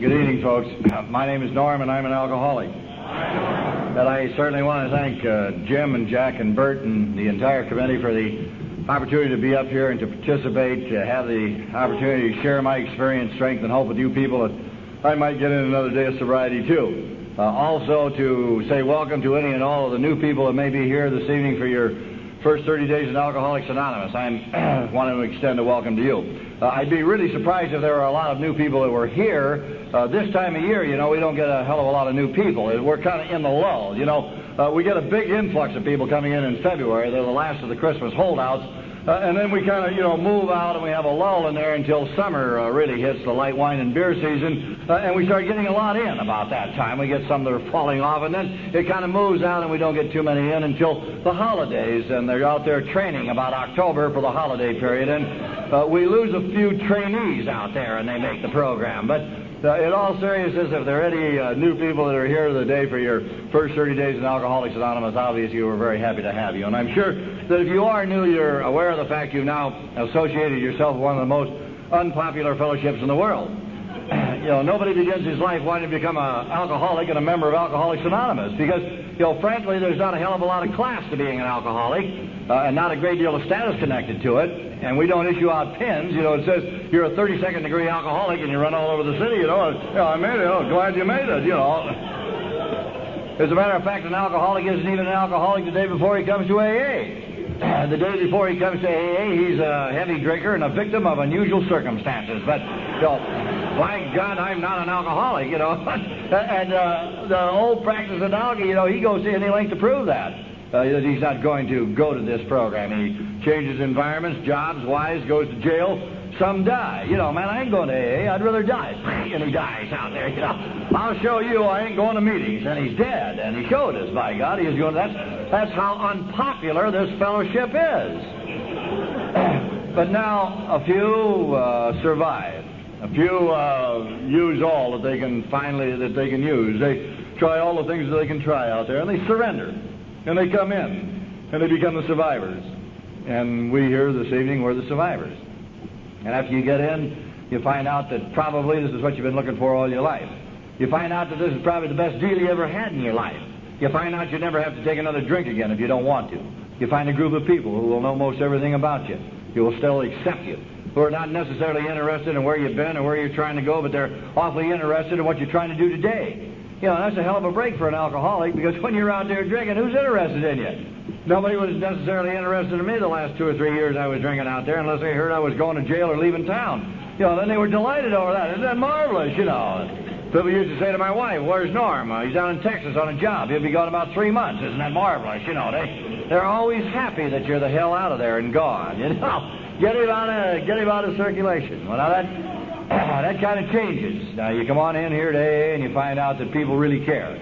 Good evening, folks. My name is Norm, and I'm an alcoholic. But I certainly want to thank uh, Jim and Jack and Bert and the entire committee for the opportunity to be up here and to participate, to have the opportunity to share my experience, strength, and hope with you people that I might get in another day of sobriety, too. Uh, also, to say welcome to any and all of the new people that may be here this evening for your first 30 days in Alcoholics Anonymous. I want to extend a welcome to you. Uh, I'd be really surprised if there were a lot of new people that were here. Uh, this time of year, you know, we don't get a hell of a lot of new people. We're kind of in the lull, you know. Uh, we get a big influx of people coming in in February. They're the last of the Christmas holdouts. Uh, and then we kind of, you know, move out and we have a lull in there until summer uh, really hits the light wine and beer season. Uh, and we start getting a lot in about that time. We get some that are falling off and then it kind of moves out and we don't get too many in until the holidays. And they're out there training about October for the holiday period. And uh, we lose a few trainees out there and they make the program. But uh, in all seriousness, if there are any uh, new people that are here today for your first 30 days in Alcoholics Anonymous, obviously we're very happy to have you. And I'm sure that if you are new, you're aware of the fact you've now associated yourself with one of the most unpopular fellowships in the world. you know, nobody begins his life wanting to become an alcoholic and a member of Alcoholics Anonymous because, you know, frankly, there's not a hell of a lot of class to being an alcoholic uh, and not a great deal of status connected to it and we don't issue out pins. You know, it says you're a 32nd degree alcoholic and you run all over the city. You know, and, you know I made it. Oh, glad you made it. You know. As a matter of fact, an alcoholic isn't even an alcoholic the day before he comes to AA. The day before he comes to AA, he's a heavy drinker and a victim of unusual circumstances. But, you know, by God, I'm not an alcoholic, you know. and uh, the old practice of alcohol, you know, he goes to any length to prove that uh, that he's not going to go to this program. He changes environments, jobs, wives, goes to jail. Some die. You know, man, I ain't going to AA. I'd rather die. And he dies out there, you know. I'll show you I ain't going to meetings. And he's dead. And he showed us, by God. He was going, that's, that's how unpopular this fellowship is. but now, a few uh, survive. A few uh, use all that they can finally, that they can use. They try all the things that they can try out there, and they surrender. And they come in, and they become the survivors. And we here this evening, we're the survivors. And after you get in, you find out that probably this is what you've been looking for all your life. You find out that this is probably the best deal you ever had in your life. You find out you never have to take another drink again if you don't want to. You find a group of people who will know most everything about you, who will still accept you, who are not necessarily interested in where you've been or where you're trying to go, but they're awfully interested in what you're trying to do today. You know, that's a hell of a break for an alcoholic because when you're out there drinking, who's interested in you? Nobody was necessarily interested in me the last two or three years I was drinking out there unless they heard I was going to jail or leaving town. You know, then they were delighted over that. Isn't that marvelous, you know? People used to say to my wife, where's Norm? Uh, he's down in Texas on a job. He'll be gone about three months. Isn't that marvelous? You know, they, they're always happy that you're the hell out of there and gone, you know? Get him out of, get him out of circulation. Well, now that, that kind of changes. Now, you come on in here today and you find out that people really care.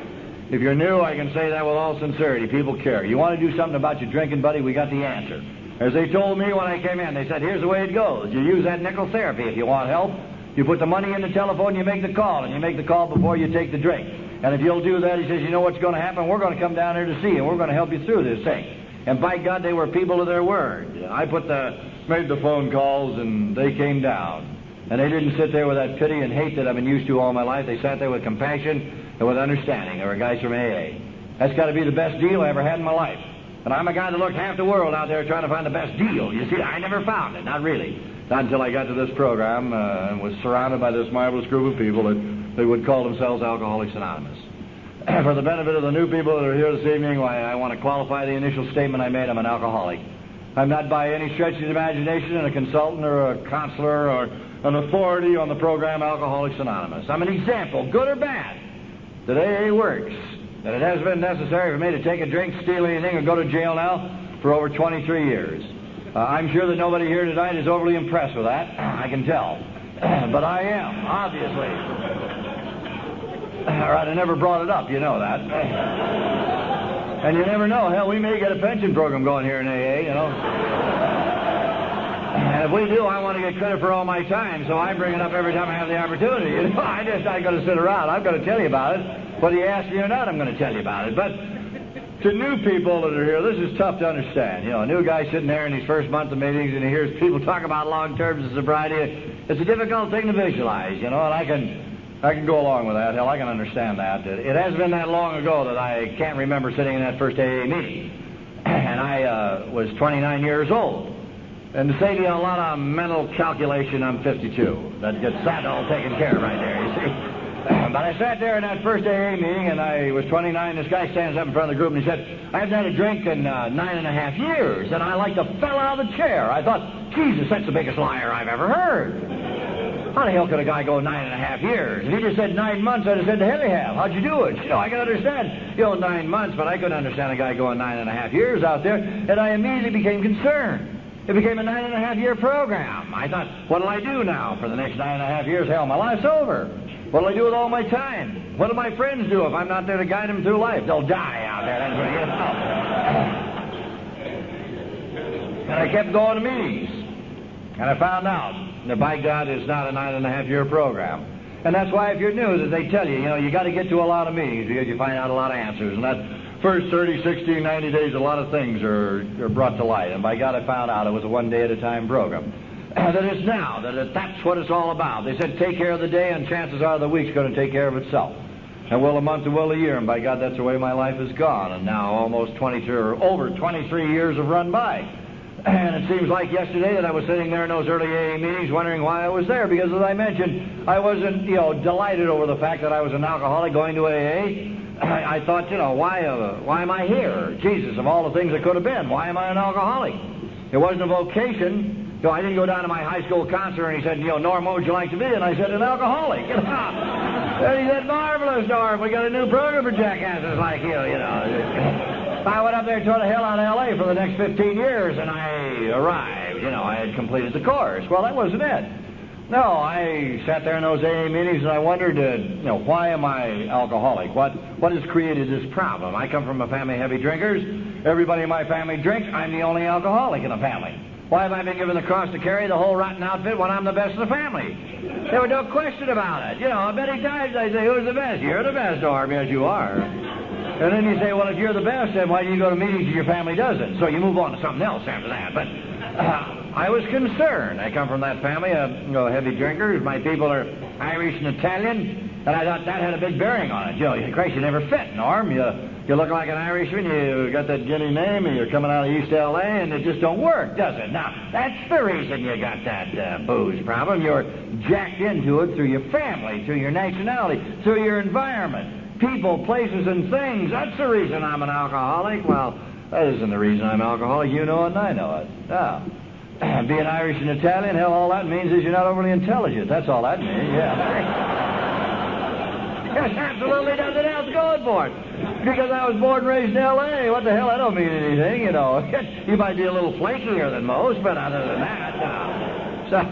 If you're new, I can say that with all sincerity. People care. You want to do something about your drinking, buddy? We got the answer. As they told me when I came in, they said, here's the way it goes. You use that nickel therapy if you want help. You put the money in the telephone, you make the call, and you make the call before you take the drink. And if you'll do that, he says, you know what's going to happen? We're going to come down here to see you. And we're going to help you through this thing. And by God, they were people of their word. I put the, made the phone calls, and they came down. And they didn't sit there with that pity and hate that I've been used to all my life. They sat there with compassion and with understanding. They were guys from AA. That's got to be the best deal I ever had in my life. And I'm a guy that looked half the world out there trying to find the best deal. You see, I never found it. Not really. Not until I got to this program uh, and was surrounded by this marvelous group of people that they would call themselves Alcoholics Anonymous. For the benefit of the new people that are here this evening, I, I want to qualify the initial statement I made. I'm an alcoholic. I'm not by any stretch of the imagination a consultant or a counselor or an authority on the program Alcoholics Anonymous. I'm an example, good or bad, that AA works, that it has been necessary for me to take a drink, steal anything, or go to jail now for over 23 years. Uh, I'm sure that nobody here tonight is overly impressed with that. I can tell. but I am, obviously. All right, I never brought it up, you know that. and you never know. Hell, we may get a pension program going here in AA, you know. And if we do, I want to get credit for all my time, so I bring it up every time I have the opportunity. You know, I just not going to sit around. I'm going to tell you about it. Whether you ask me or not, I'm going to tell you about it. But to new people that are here, this is tough to understand. You know, a new guy sitting there in his first month of meetings and he hears people talk about long terms of sobriety. It's a difficult thing to visualize, you know, and I can I can go along with that. Hell, I can understand that. It, hasn't been that long ago that I can't remember sitting in that first AA meeting. and I uh, was 29 years old. And to save you a lot of mental calculation, I'm 52. That gets that all taken care of right there, you see. But I sat there in that first AA meeting, and I was 29. This guy stands up in front of the group, and he said, I haven't had a drink in uh, nine and a half years. And I like to fell out of the chair. I thought, Jesus, that's the biggest liar I've ever heard. How the hell could a guy go nine and a half years? If he just said nine months, I'd have said, the hell you have. How'd you do it? You know, I can understand, you know, nine months, but I couldn't understand a guy going nine and a half years out there, and I immediately became concerned. It became a nine and a half year program. I thought, what'll I do now for the next nine and a half years? Hell, my life's over. What'll I do with all my time? What'll my friends do if I'm not there to guide them through life? They'll die out there. That's what you know. And I kept going to meetings. And I found out now, by God, it's not a nine and a half year program. And that's why if you're new, that they tell you, you know, you got to get to a lot of meetings because you find out a lot of answers. And that first 30, 60, 90 days, a lot of things are, are brought to light. And by God, I found out it was a one day at a time program. That it's now, that that's what it's all about. They said take care of the day, and chances are the week's going to take care of itself. And will a month and will a year, and by God, that's the way my life has gone. And now almost 23, or over 23 years have run by. And it seems like yesterday that I was sitting there in those early AA meetings wondering why I was there, because as I mentioned, I wasn't, you know, delighted over the fact that I was an alcoholic going to AA. I, I thought, you know, why, uh, why am I here? Jesus, of all the things it could have been, why am I an alcoholic? It wasn't a vocation. So I didn't go down to my high school concert, and he said, you know, Norm, what would you like to be? And I said, an alcoholic. and he said, marvelous, Norm. We got a new program for jackasses like you, you know. I went up there and tore the hell out of L.A. for the next 15 years, and I arrived. You know, I had completed the course. Well, that wasn't it. No, I sat there in those AA meetings and I wondered, uh, you know, why am I alcoholic? What what has created this problem? I come from a family of heavy drinkers. Everybody in my family drinks. I'm the only alcoholic in the family. Why have I been given the cross to carry the whole rotten outfit when I'm the best in the family? There was no question about it. You know, many times I say, who's the best? You're the best, Norm, yes, you are. And then you say, well, if you're the best, then why do you go to meetings if your family doesn't? So you move on to something else after that. But uh, I was concerned. I come from that family of you know, heavy drinkers. My people are Irish and Italian. And I thought that had a big bearing on it. You know, Christ, you never fit, Norm. You, you look like an Irishman, you got that Guinea name, and you're coming out of East L.A., and it just don't work, does it? Now, that's the reason you got that uh, booze problem. You're jacked into it through your family, through your nationality, through your environment people, places, and things. That's the reason I'm an alcoholic. Well, that isn't the reason I'm alcoholic. You know it and I know it. Now, being Irish and Italian, hell, all that means is you're not overly intelligent. That's all that means, yeah. Absolutely nothing else going for it. Because I was born and raised in L.A., what the hell, I don't mean anything, you know. you might be a little flakier than most, but other than that, no. So,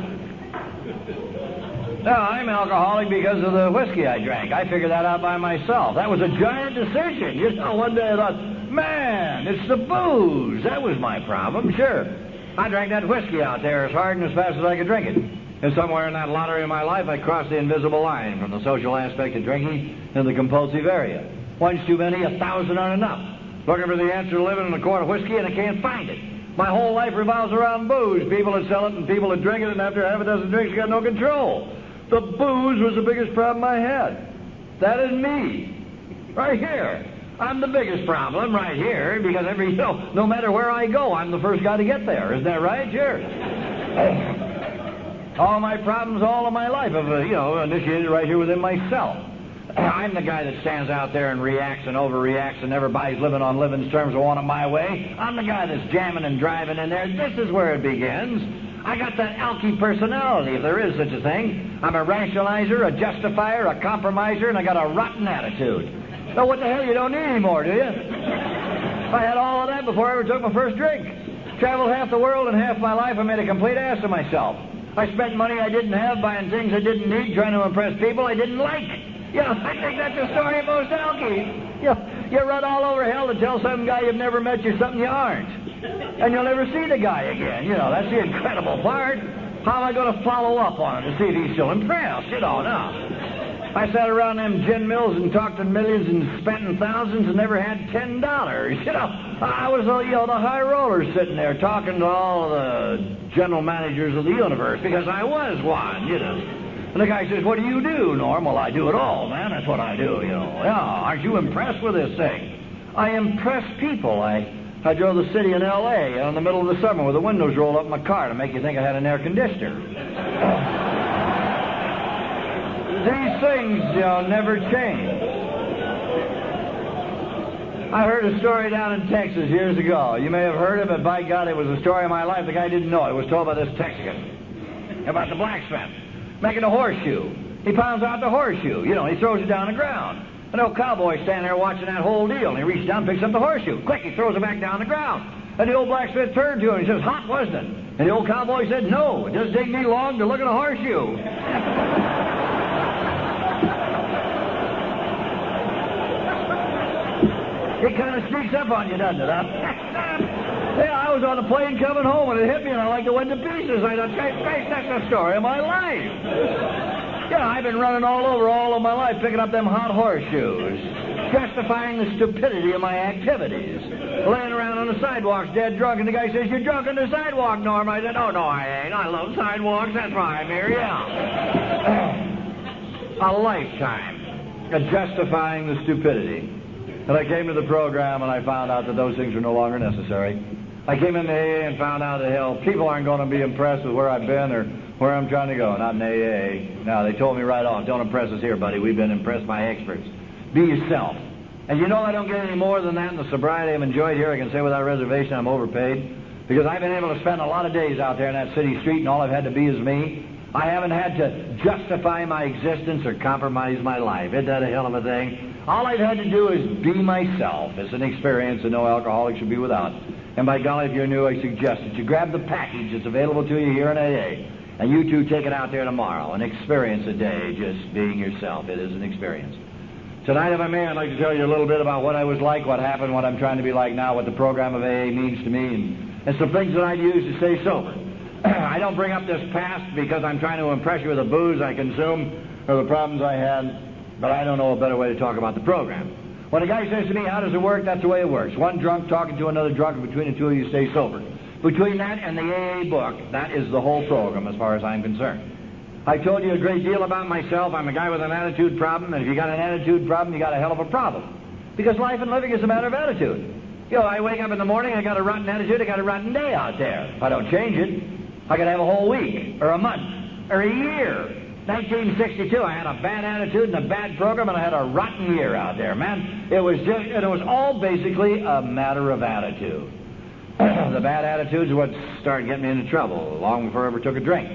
no, I'm alcoholic because of the whiskey I drank. I figured that out by myself. That was a giant decision. You know, one day I thought, man, it's the booze. That was my problem, sure. I drank that whiskey out there as hard and as fast as I could drink it. And somewhere in that lottery of my life, I crossed the invisible line from the social aspect of drinking to the compulsive area. One's too many, a thousand aren't enough. Looking for the answer to living in a quart of whiskey, and I can't find it. My whole life revolves around booze. People that sell it and people that drink it, and after half a dozen drinks, you got no control. The booze was the biggest problem I had. That is me. Right here. I'm the biggest problem right here because every, you know, no matter where I go, I'm the first guy to get there. Isn't that right? Sure. all my problems all of my life have, uh, you know, initiated right here within myself. I'm the guy that stands out there and reacts and overreacts and everybody's living on living terms and want it my way. I'm the guy that's jamming and driving in there. This is where it begins. I got that alky personality, if there is such a thing. I'm a rationalizer, a justifier, a compromiser, and I got a rotten attitude. So what the hell, you don't need any more, do you? I had all of that before I ever took my first drink. Traveled half the world and half my life, I made a complete ass of myself. I spent money I didn't have buying things I didn't need, trying to impress people I didn't like. Yeah, I think that's the story of most alkies. You, you run all over hell to tell some guy you've never met you're something you aren't and you'll never see the guy again. You know, that's the incredible part. How am I going to follow up on it to see if he's still impressed? You know, no. I sat around them gin mills and talked to millions and spent thousands and never had ten dollars. You know, I was, uh, you know, the high roller sitting there talking to all the general managers of the universe because I was one, you know. And the guy says, What do you do, Norm? Well, I do it all, man. That's what I do, you know. Yeah, aren't you impressed with this thing? I impress people. I, I drove the city in L.A. in the middle of the summer with the windows rolled up in my car to make you think I had an air conditioner. These things, you know, never change. I heard a story down in Texas years ago. You may have heard it. But by God, it was a story of my life. The guy didn't know it. It was told by this Texican about the blacksmith making a horseshoe. He pounds out the horseshoe. You know, he throws it down the ground. An old cowboy standing there watching that whole deal, and he reaches down picks up the horseshoe. Quick, he throws it back down the ground. And the old blacksmith turned to him and says, Hot, wasn't it? And the old cowboy said, No, it doesn't take me long to look at a horseshoe. it kind of sneaks up on you, doesn't it, huh? yeah, I was on a plane coming home and it hit me and I like to went to pieces. I thought, Christ, that's the story of my life. Yeah, I've been running all over all of my life picking up them hot horseshoes, justifying the stupidity of my activities. Laying around on the sidewalks dead drunk, and the guy says, You're drunk on the sidewalk, Norm. I said, Oh, no, I ain't. I love sidewalks. That's why I'm here, yeah. A lifetime of justifying the stupidity. And I came to the program and I found out that those things are no longer necessary. I came into AA and found out that, hell, people aren't going to be impressed with where I've been or where I'm trying to go, not in AA. Now, they told me right off, don't impress us here, buddy. We've been impressed by experts. Be yourself. And you know I don't get any more than that in the sobriety I've enjoyed here. I can say without reservation I'm overpaid. Because I've been able to spend a lot of days out there in that city street, and all I've had to be is me. I haven't had to justify my existence or compromise my life. Isn't that a hell of a thing? All I've had to do is be myself. It's an experience that no alcoholic should be without. And by golly, if you're new, I suggest that you grab the package that's available to you here in AA. And you two take it out there tomorrow and experience a day just being yourself. It is an experience. Tonight, if I may, I'd like to tell you a little bit about what I was like, what happened, what I'm trying to be like now, what the program of AA means to me, and, and some things that I'd use to stay sober. I don't bring up this past because I'm trying to impress you with the booze I consume or the problems I had, but I don't know a better way to talk about the program. When a guy says to me, How does it work? That's the way it works. One drunk talking to another drunk, and between the two of you stay sober. Between that and the AA book, that is the whole program as far as I'm concerned. I told you a great deal about myself. I'm a guy with an attitude problem, and if you got an attitude problem, you got a hell of a problem. Because life and living is a matter of attitude. You know, I wake up in the morning, I got a rotten attitude, I got a rotten day out there. If I don't change it, I could have a whole week, or a month, or a year. 1962, I had a bad attitude and a bad program, and I had a rotten year out there, man. It was just, it was all basically a matter of attitude. the bad attitudes what started getting me into trouble long before I ever took a drink.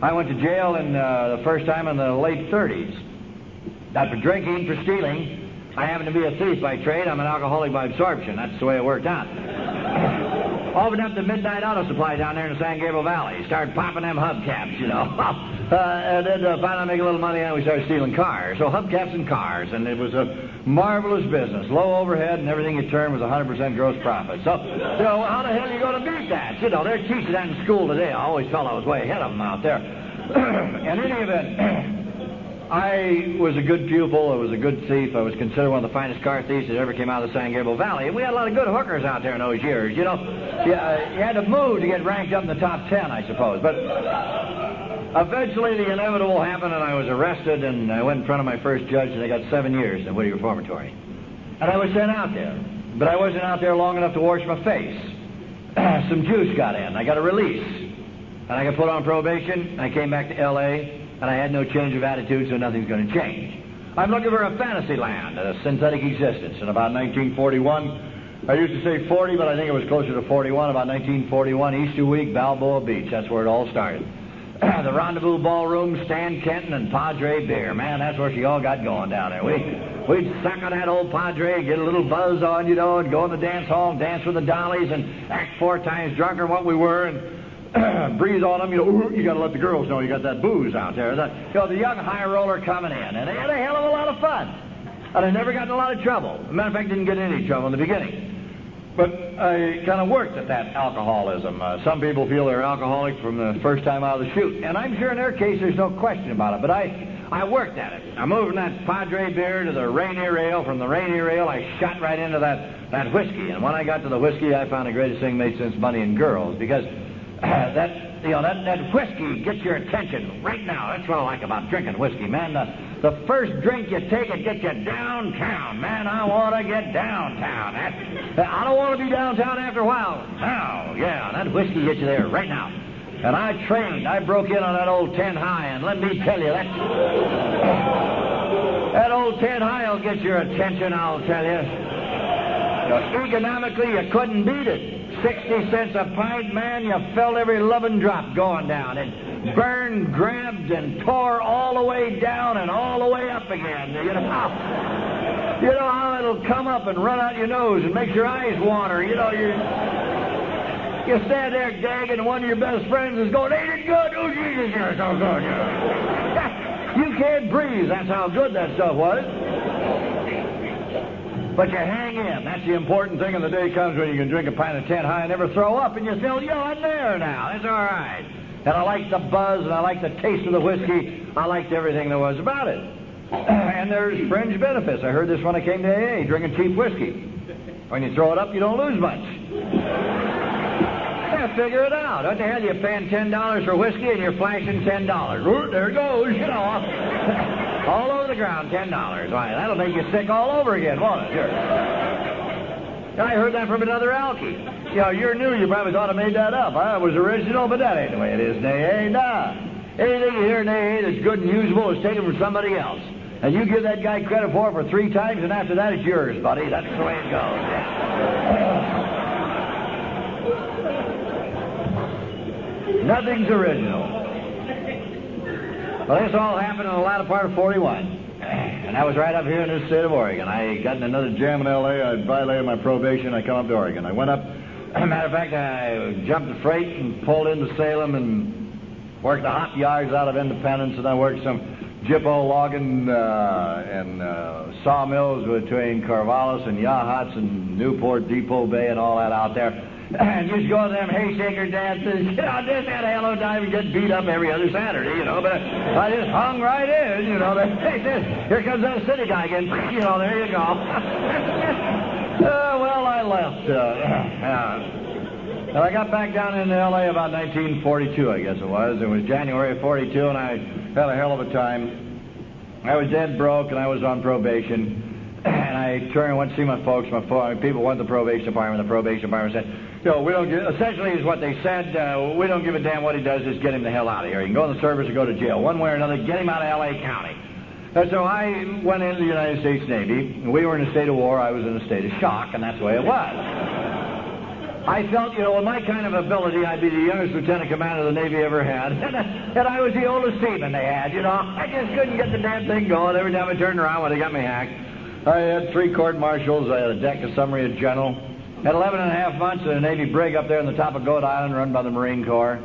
I went to jail in uh, the first time in the late 30s. Not for drinking, for stealing. I happen to be a thief by trade. I'm an alcoholic by absorption. That's the way it worked out. Opened up the Midnight Auto Supply down there in the San Gabriel Valley. Started popping them hubcaps, you know. uh, and then uh, finally make a little money, and we started stealing cars. So hubcaps and cars, and it was a marvelous business. Low overhead, and everything you turned was 100% gross profit. So, know, how the hell are you going to beat that? You know, they're teaching that in school today. I always felt I was way ahead of them out there. in any event. I was a good pupil. I was a good thief. I was considered one of the finest car thieves that ever came out of the San Gabriel Valley. And we had a lot of good hookers out there in those years. You know, you, uh, you had to move to get ranked up in the top ten, I suppose. But eventually the inevitable happened, and I was arrested, and I went in front of my first judge, and I got seven years in Whittier Reformatory. And I was sent out there. But I wasn't out there long enough to wash my face. Some juice got in. I got a release. And I got put on probation. I came back to L.A and I had no change of attitude, so nothing's going to change. I'm looking for a fantasy land, a synthetic existence. In about 1941, I used to say 40, but I think it was closer to 41. About 1941, Easter week, Balboa Beach. That's where it all started. the Rendezvous Ballroom, Stan Kenton, and Padre Beer. Man, that's where she all got going down there. We, we'd suck on that old Padre, get a little buzz on, you know, and go in the dance hall dance with the dollies and act four times drunker than what we were. And breathe on them, you know, you got to let the girls know you got that booze out there. The, you know, the young high roller coming in, and they had a hell of a lot of fun. And I never got in a lot of trouble. As a matter of fact, didn't get any trouble in the beginning. But I kind of worked at that alcoholism. Uh, some people feel they're alcoholic from the first time out of the chute, and I'm sure in their case there's no question about it. But I, I worked at it. I moved from that Padre beer to the Rainier Ale. From the Rainier Ale, I shot right into that that whiskey. And when I got to the whiskey, I found the greatest thing made since money and girls because that you know, that, that whiskey gets your attention right now. That's what I like about drinking whiskey, man. The, the first drink you take, it gets you downtown. Man, I want to get downtown. That, I don't want to be downtown after a while. Now, yeah, that whiskey gets you there right now. And I trained. I broke in on that old 10 high, and let me tell you, that, that old 10 high will get your attention, I'll tell you. Economically, you couldn't beat it. 60 cents a pint, man, you felt every loving drop going down. It burned, grabbed, and tore all the way down and all the way up again. You know how, you know how it'll come up and run out your nose and makes your eyes water. You know, you you stand there gagging, and one of your best friends is going, ain't it good? Oh, Jesus, you're so good. You can't breathe. That's how good that stuff was. But you hang in. That's the important thing, and the day comes when you can drink a pint of 10 high and never throw up, and you feel, yo, I'm there now. That's all right. And I liked the buzz, and I liked the taste of the whiskey. I liked everything there was about it. and there's fringe benefits. I heard this when I came to AA, drinking cheap whiskey. When you throw it up, you don't lose much. yeah, figure it out. What the hell? You're paying $10 for whiskey, and you're flashing $10. There it goes, you know. All over the ground, ten dollars. Why, that'll make you sick all over again, won't it? Sure. I heard that from another alky. You know, you're new, you probably thought I made that up. I was original, but that ain't the way it is, nay, nah. Anything you hear, nay, that's good and usable is taken from somebody else. And you give that guy credit for it for three times, and after that, it's yours, buddy. That's the way it goes. Nothing's original. Well, this all happened in the latter part of 41. And I was right up here in this state of Oregon. I got in another jam in L.A. I violated my probation. I come up to Oregon. I went up. Matter of fact, I jumped the freight and pulled into Salem and worked the hop yards out of Independence, and I worked some gyppo logging uh, and uh, sawmills between Corvallis and Yachats and Newport Depoe Bay and all that out there just go to them hayshaker dances. You know, just had a hello and get beat up every other Saturday, you know. But I just hung right in, you know. But hey, here comes that city guy again. You know, there you go. uh, well, I left. Uh, uh, and I got back down in L.A. about 1942, I guess it was. It was January of 42, and I had a hell of a time. I was dead broke, and I was on probation and I turned and went to see my folks. My fo- people went to the probation department. The probation department said, know, we don't essentially is what they said, uh, we don't give a damn what he does, just get him the hell out of here. He can go in the service or go to jail. One way or another, get him out of L.A. County. And so I went into the United States Navy. We were in a state of war. I was in a state of shock, and that's the way it was. I felt, you know, with my kind of ability, I'd be the youngest lieutenant commander of the Navy ever had. and I was the oldest seaman they had, you know. I just couldn't get the damn thing going. Every time I turned around, when they got me hacked. I had three court martials. I had a deck, a summary, a general. Had 11 and a half months in a Navy brig up there on the top of Goat Island run by the Marine Corps.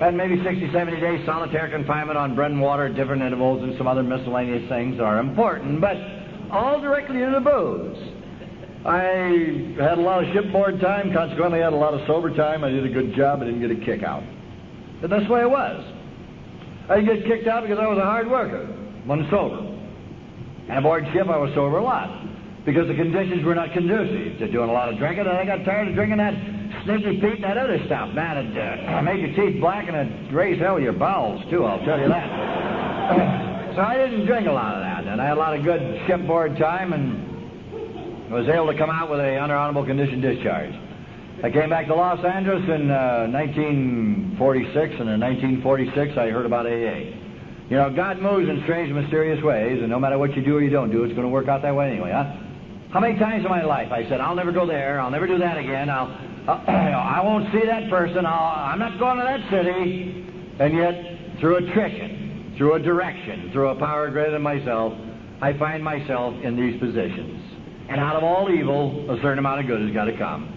Had maybe 60, 70 days solitary confinement on bread and water at different intervals and some other miscellaneous things are important, but all directly into booze. I had a lot of shipboard time, consequently had a lot of sober time. I did a good job. I didn't get a kick out. But that's the way it was. I didn't get kicked out because I was a hard worker, wasn't sober. And aboard ship, I was sober a lot because the conditions were not conducive to doing a lot of drinking, and I got tired of drinking that sneaky Pete and that other stuff. Man, it uh, made your teeth black and it raised hell your bowels, too, I'll tell you that. so I didn't drink a lot of that, and I had a lot of good shipboard time and was able to come out with a under honorable condition discharge. I came back to Los Angeles in uh, 1946, and in 1946 I heard about AA. You know, God moves in strange, mysterious ways, and no matter what you do or you don't do, it's going to work out that way anyway, huh? How many times in my life I said, I'll never go there, I'll never do that again, I'll, uh, I won't see that person, I'll, I'm not going to that city, and yet, through attrition, through a direction, through a power greater than myself, I find myself in these positions. And out of all evil, a certain amount of good has got to come.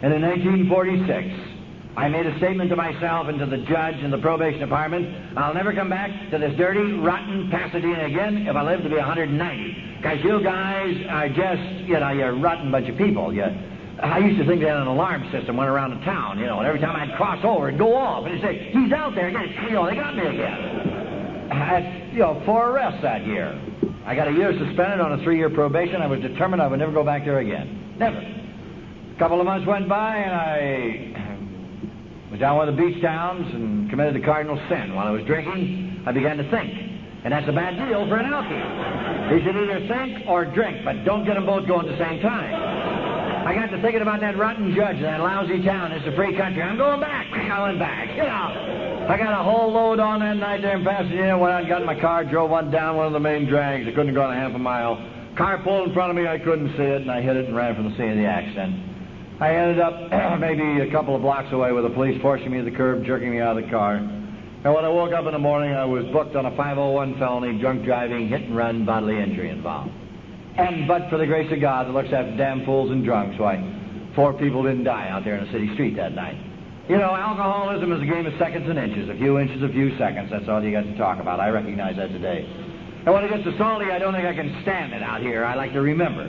And in 1946, I made a statement to myself and to the judge and the probation department, I'll never come back to this dirty, rotten Pasadena again if I live to be 190. Because you guys are just, you know, you're a rotten bunch of people. You, I used to think had an alarm system went around the town, you know, and every time I'd cross over, it'd go off, and it'd say, he's out there again. You know, they got me again. I had, you know, four arrests that year. I got a year suspended on a three-year probation. I was determined I would never go back there again. Never. A couple of months went by, and I was down one of the beach towns and committed the cardinal sin. While I was drinking, I began to think. And that's a bad deal for an alkie. He should either think or drink, but don't get them both going at the same time. I got to thinking about that rotten judge in that lousy town. It's a free country. I'm going back. I went back. You I got a whole load on that night there in Pasadena. Went out and got in my car, drove on down one of the main drags. I couldn't have gone a half a mile. Car pulled in front of me. I couldn't see it, and I hit it and ran from the scene of the accident. I ended up maybe a couple of blocks away with the police forcing me to the curb, jerking me out of the car. And when I woke up in the morning, I was booked on a 501 felony, drunk driving, hit and run, bodily injury involved. And but for the grace of God that looks after damn fools and drunks, why, four people didn't die out there in the city street that night. You know, alcoholism is a game of seconds and inches. A few inches, a few seconds. That's all you got to talk about. I recognize that today. And when it gets to salty, I don't think I can stand it out here. I like to remember.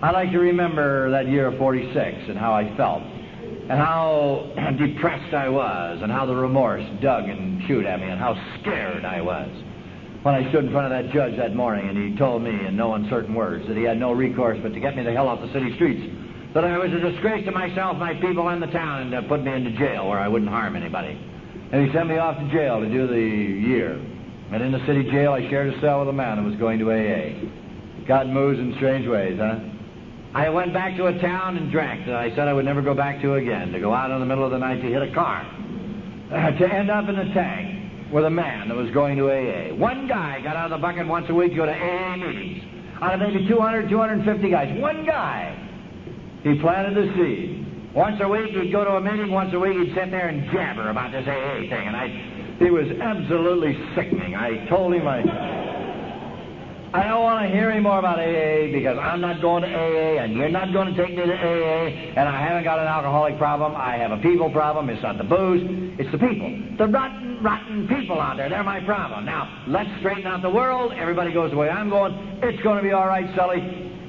I like to remember that year of 46 and how I felt and how depressed I was and how the remorse dug and chewed at me and how scared I was when I stood in front of that judge that morning and he told me in no uncertain words that he had no recourse but to get me the hell off the city streets, that I was a disgrace to myself, my people, and the town, and to put me into jail where I wouldn't harm anybody. And he sent me off to jail to do the year. And in the city jail, I shared a cell with a man who was going to AA. God moves in strange ways, huh? I went back to a town and drank that I said I would never go back to again, to go out in the middle of the night to hit a car, uh, to end up in a tank with a man that was going to AA. One guy got out of the bucket once a week to go to AA meetings. Out of maybe 200, 250 guys, one guy. He planted the seed. Once a week, he'd go to a meeting. Once a week, he'd sit there and jabber about this AA thing. And I, he was absolutely sickening. I told him I, I don't want to hear any more about AA because I'm not going to AA and you're not going to take me to AA and I haven't got an alcoholic problem. I have a people problem. It's not the booze, it's the people. The rotten, rotten people out there. They're my problem. Now, let's straighten out the world. Everybody goes the way I'm going. It's going to be all right, Sully.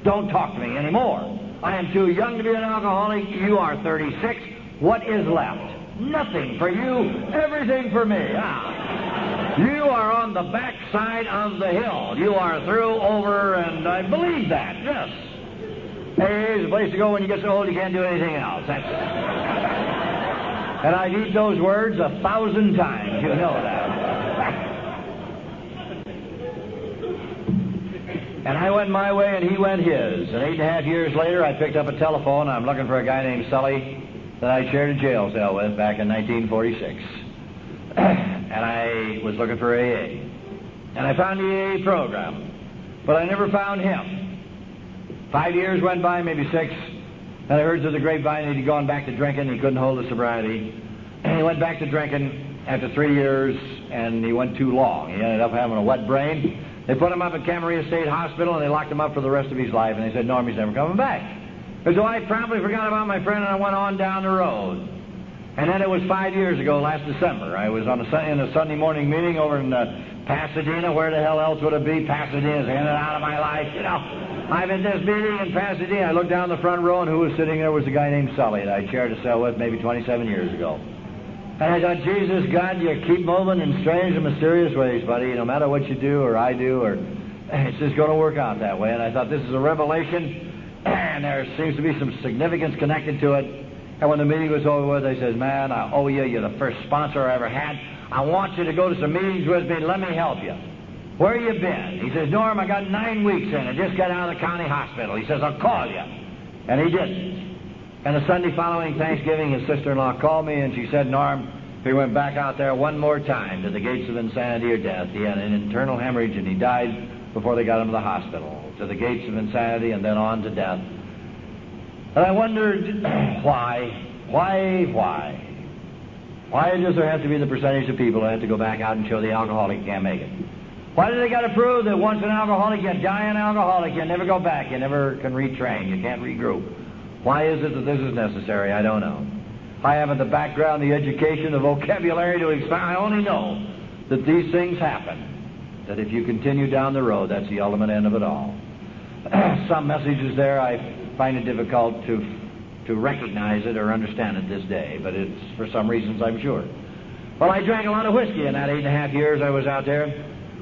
Don't talk to me anymore. I am too young to be an alcoholic. You are 36. What is left? Nothing for you, everything for me. Ah. You are on the back side of the hill. You are through, over, and I believe that, yes. Hey, a place to go when you get so old you can't do anything else. That's And I've used those words a thousand times, you know that. and I went my way and he went his. And eight and a half years later, I picked up a telephone. I'm looking for a guy named Sully that I shared a jail cell with back in 1946. And I was looking for AA. And I found the AA program, but I never found him. Five years went by, maybe six, and I heard through the grapevine that he'd gone back to drinking. He couldn't hold the sobriety. And he went back to drinking after three years, and he went too long. He ended up having a wet brain. They put him up at Camarillo State Hospital, and they locked him up for the rest of his life, and they said, Norm, he's never coming back. And so I promptly forgot about my friend, and I went on down the road. And then it was five years ago, last December. I was on a, in a Sunday morning meeting over in uh, Pasadena. Where the hell else would it be? Pasadena's in and out of my life, you know. I'm at this meeting in Pasadena. I looked down the front row, and who was sitting there was a guy named Sully that I shared a cell with maybe 27 years ago. And I thought, Jesus, God, you keep moving in strange and mysterious ways, buddy. No matter what you do or I do, or it's just going to work out that way. And I thought, this is a revelation, and there seems to be some significance connected to it. And when the meeting was over with, I says, man, I owe you. You're the first sponsor I ever had. I want you to go to some meetings with me. Let me help you. Where you been? He says, Norm, I got nine weeks in. I just got out of the county hospital. He says, I'll call you. And he didn't. And the Sunday following Thanksgiving, his sister-in-law called me and she said, Norm, he went back out there one more time to the gates of insanity or death. He had an internal hemorrhage and he died before they got him to the hospital. To the gates of insanity and then on to death. And I wondered why, why, why? Why does there have to be the percentage of people that have to go back out and show the alcoholic can't make it? Why do they got to prove that once an alcoholic, you die an alcoholic, you never go back, you never can retrain, you can't regroup? Why is it that this is necessary? I don't know. I haven't the background, the education, the vocabulary to explain. I only know that these things happen. That if you continue down the road, that's the ultimate end of it all. Some messages there I find it difficult to to recognize it or understand it this day, but it's for some reasons, I'm sure. Well, I drank a lot of whiskey in that eight and a half years I was out there.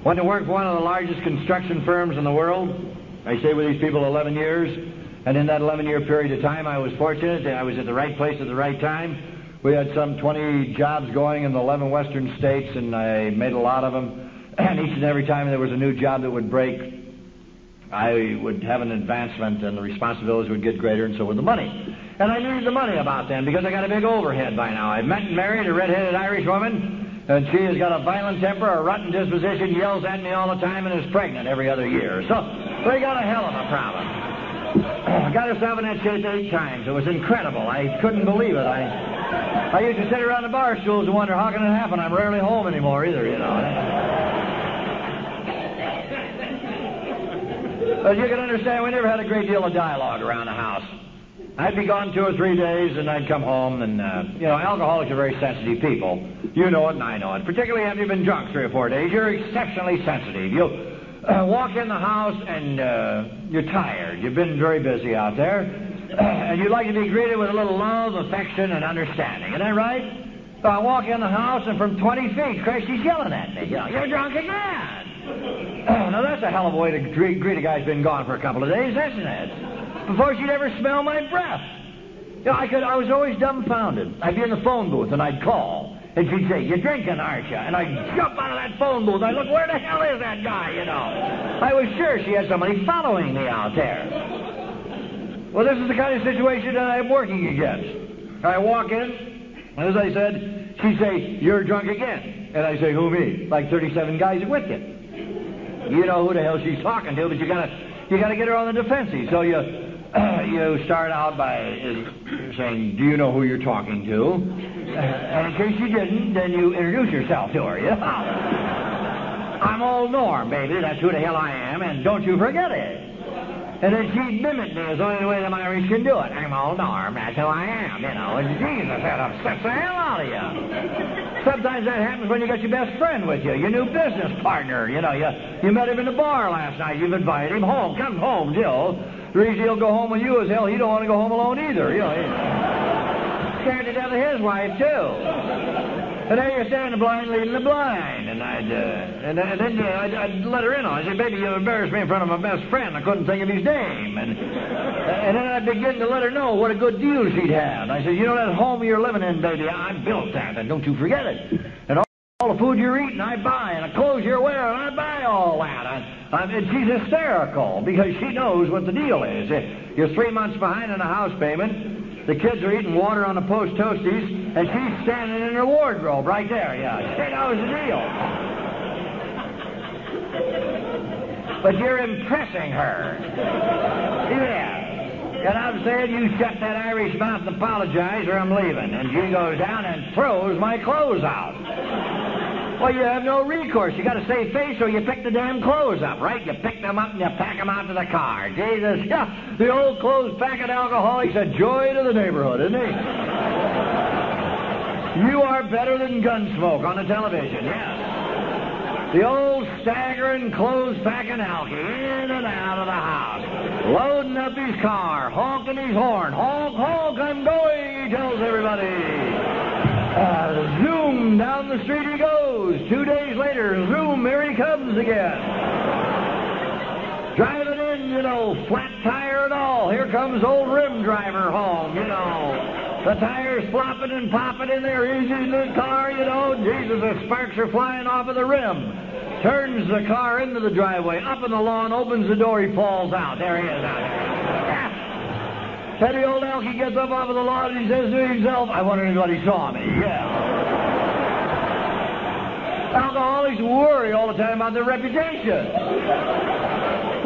Went to work for one of the largest construction firms in the world. I stayed with these people 11 years, and in that 11 year period of time, I was fortunate that I was at the right place at the right time. We had some 20 jobs going in the 11 western states, and I made a lot of them. And each and every time there was a new job that would break, I would have an advancement, and the responsibilities would get greater, and so would the money. And I needed the money about then because I got a big overhead by now. I met and married a red-headed Irish woman, and she has got a violent temper, a rotten disposition, yells at me all the time, and is pregnant every other year. So we got a hell of a problem. I got herself in that shape eight times. It was incredible. I couldn't believe it. I, I used to sit around the bar stools and wonder how can it happen. I'm rarely home anymore either, you know. As you can understand, we never had a great deal of dialogue around the house. I'd be gone two or three days, and I'd come home, and, uh, you know, alcoholics are very sensitive people. You know it, and I know it. Particularly after you've been drunk three or four days, you're exceptionally sensitive. You uh, walk in the house, and uh, you're tired. You've been very busy out there, and you'd like to be greeted with a little love, affection, and understanding. Isn't that right? So I walk in the house, and from 20 feet, Christy's yelling at me. You know, you're drunk again. Oh, now, that's a hell of a way to greet, greet a guy who's been gone for a couple of days, isn't it? before she'd ever smell my breath. You know, I could. I was always dumbfounded. I'd be in the phone booth and I'd call, and she'd say, "You're drinking, aren't you?" And I'd jump out of that phone booth. I'd look, "Where the hell is that guy?" You know. I was sure she had somebody following me out there. Well, this is the kind of situation that I'm working against. I walk in, and as I said, she'd say, "You're drunk again," and I say, "Who me?" Like 37 guys with you. You know who the hell she's talking to, but you gotta you gotta get her on the defensive. So you you start out by uh, saying, "Do you know who you're talking to?" And in case you didn't, then you introduce yourself to her. You know? I'm old Norm, baby. That's who the hell I am, and don't you forget it. And then she mimicked me as the only way the Irish can do it. I'm old Norm. That's who I am, you know. And Jesus, that upsets the hell out of you. Sometimes that happens when you got your best friend with you, your new business partner. You know, you you met him in the bar last night. You've invited him home. Come home, Jill. The reason he'll go home with you is hell, he don't want to go home alone either. You know, he's scared to death of his wife too. And there you're standing the blind leading the blind. And I'd, uh, and, and then uh, I'd, I'd let her in. I said, baby, you embarrassed me in front of my best friend. I couldn't think of his name. And, and then I'd begin to let her know what a good deal she'd had. I said, you know that home you're living in, baby, I built that, and don't you forget it. And all, all the food you're eating, I buy, and the clothes you're wearing, I buy all that. I, I mean, she's hysterical because she knows what the deal is. You're three months behind on a house payment. The kids are eating water on the post toasties, and she's standing in her wardrobe right there. Yeah, she knows the deal. But you're impressing her. Yeah. And I'm saying you shut that Irish mouth and apologize, or I'm leaving. And she goes down and throws my clothes out. Well, you have no recourse. You got to save face, or you pick the damn clothes up, right? You pick them up and you pack them out to the car. Jesus, yeah, the old clothes packing alcoholic's a joy to the neighborhood, isn't he? you are better than Gunsmoke on the television, yes. The old staggering clothes packing alky in and out of the house, loading up his car, honking his horn. Honk, honk, I'm going, he tells everybody. Uh, down the street he goes. Two days later, zoom, here he comes again. Driving in, you know, flat tire and all. Here comes old rim driver home, you know. The tires flopping and popping in there, easy in the car, you know. Jesus, the sparks are flying off of the rim. Turns the car into the driveway, up in the lawn, opens the door, he falls out. There he is out there. Teddy old Elkie gets up off of the lawn and he says to himself, I wonder if anybody saw me. Yeah. Alcoholics worry all the time about their reputation.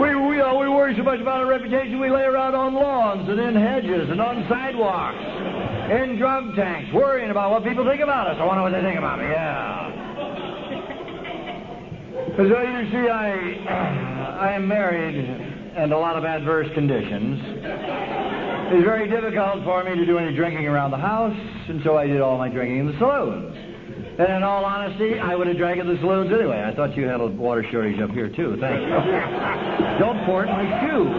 We, we, uh, we worry so much about our reputation, we lay around on lawns and in hedges and on sidewalks, in drug tanks, worrying about what people think about us. I wonder what they think about me. Yeah. So you see, I, I am married and a lot of adverse conditions. It was very difficult for me to do any drinking around the house, and so I did all my drinking in the saloons. And in all honesty, I would have drank at the saloons anyway. I thought you had a water shortage up here, too. Thank you. Don't pour it in my shoe.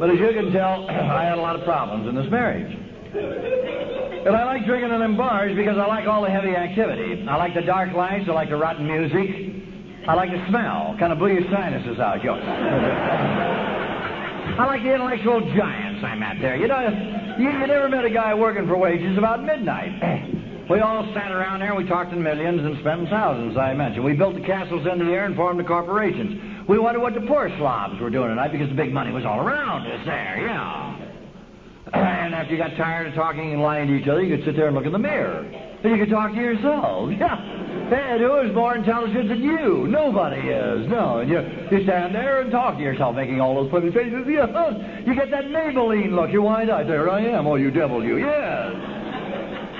but as you can tell, I had a lot of problems in this marriage. And I like drinking in them bars because I like all the heavy activity. I like the dark lights, I like the rotten music, I like the smell. Kind of blew your sinuses out, yo. I like the intellectual giants I met there. You know, you, you never met a guy working for wages about midnight. We all sat around there, and we talked in millions and spent thousands, I mentioned. We built the castles in the air and formed the corporations. We wondered what the poor slobs were doing tonight because the big money was all around us there, yeah. And after you got tired of talking and lying to each other, you could sit there and look in the mirror. And you could talk to yourself. Yeah. And who is more intelligent than you? Nobody is. No. And you, you stand there and talk to yourself, making all those funny faces. You get that Maybelline look. You wind up. There I am. Oh, you devil, you. Yes.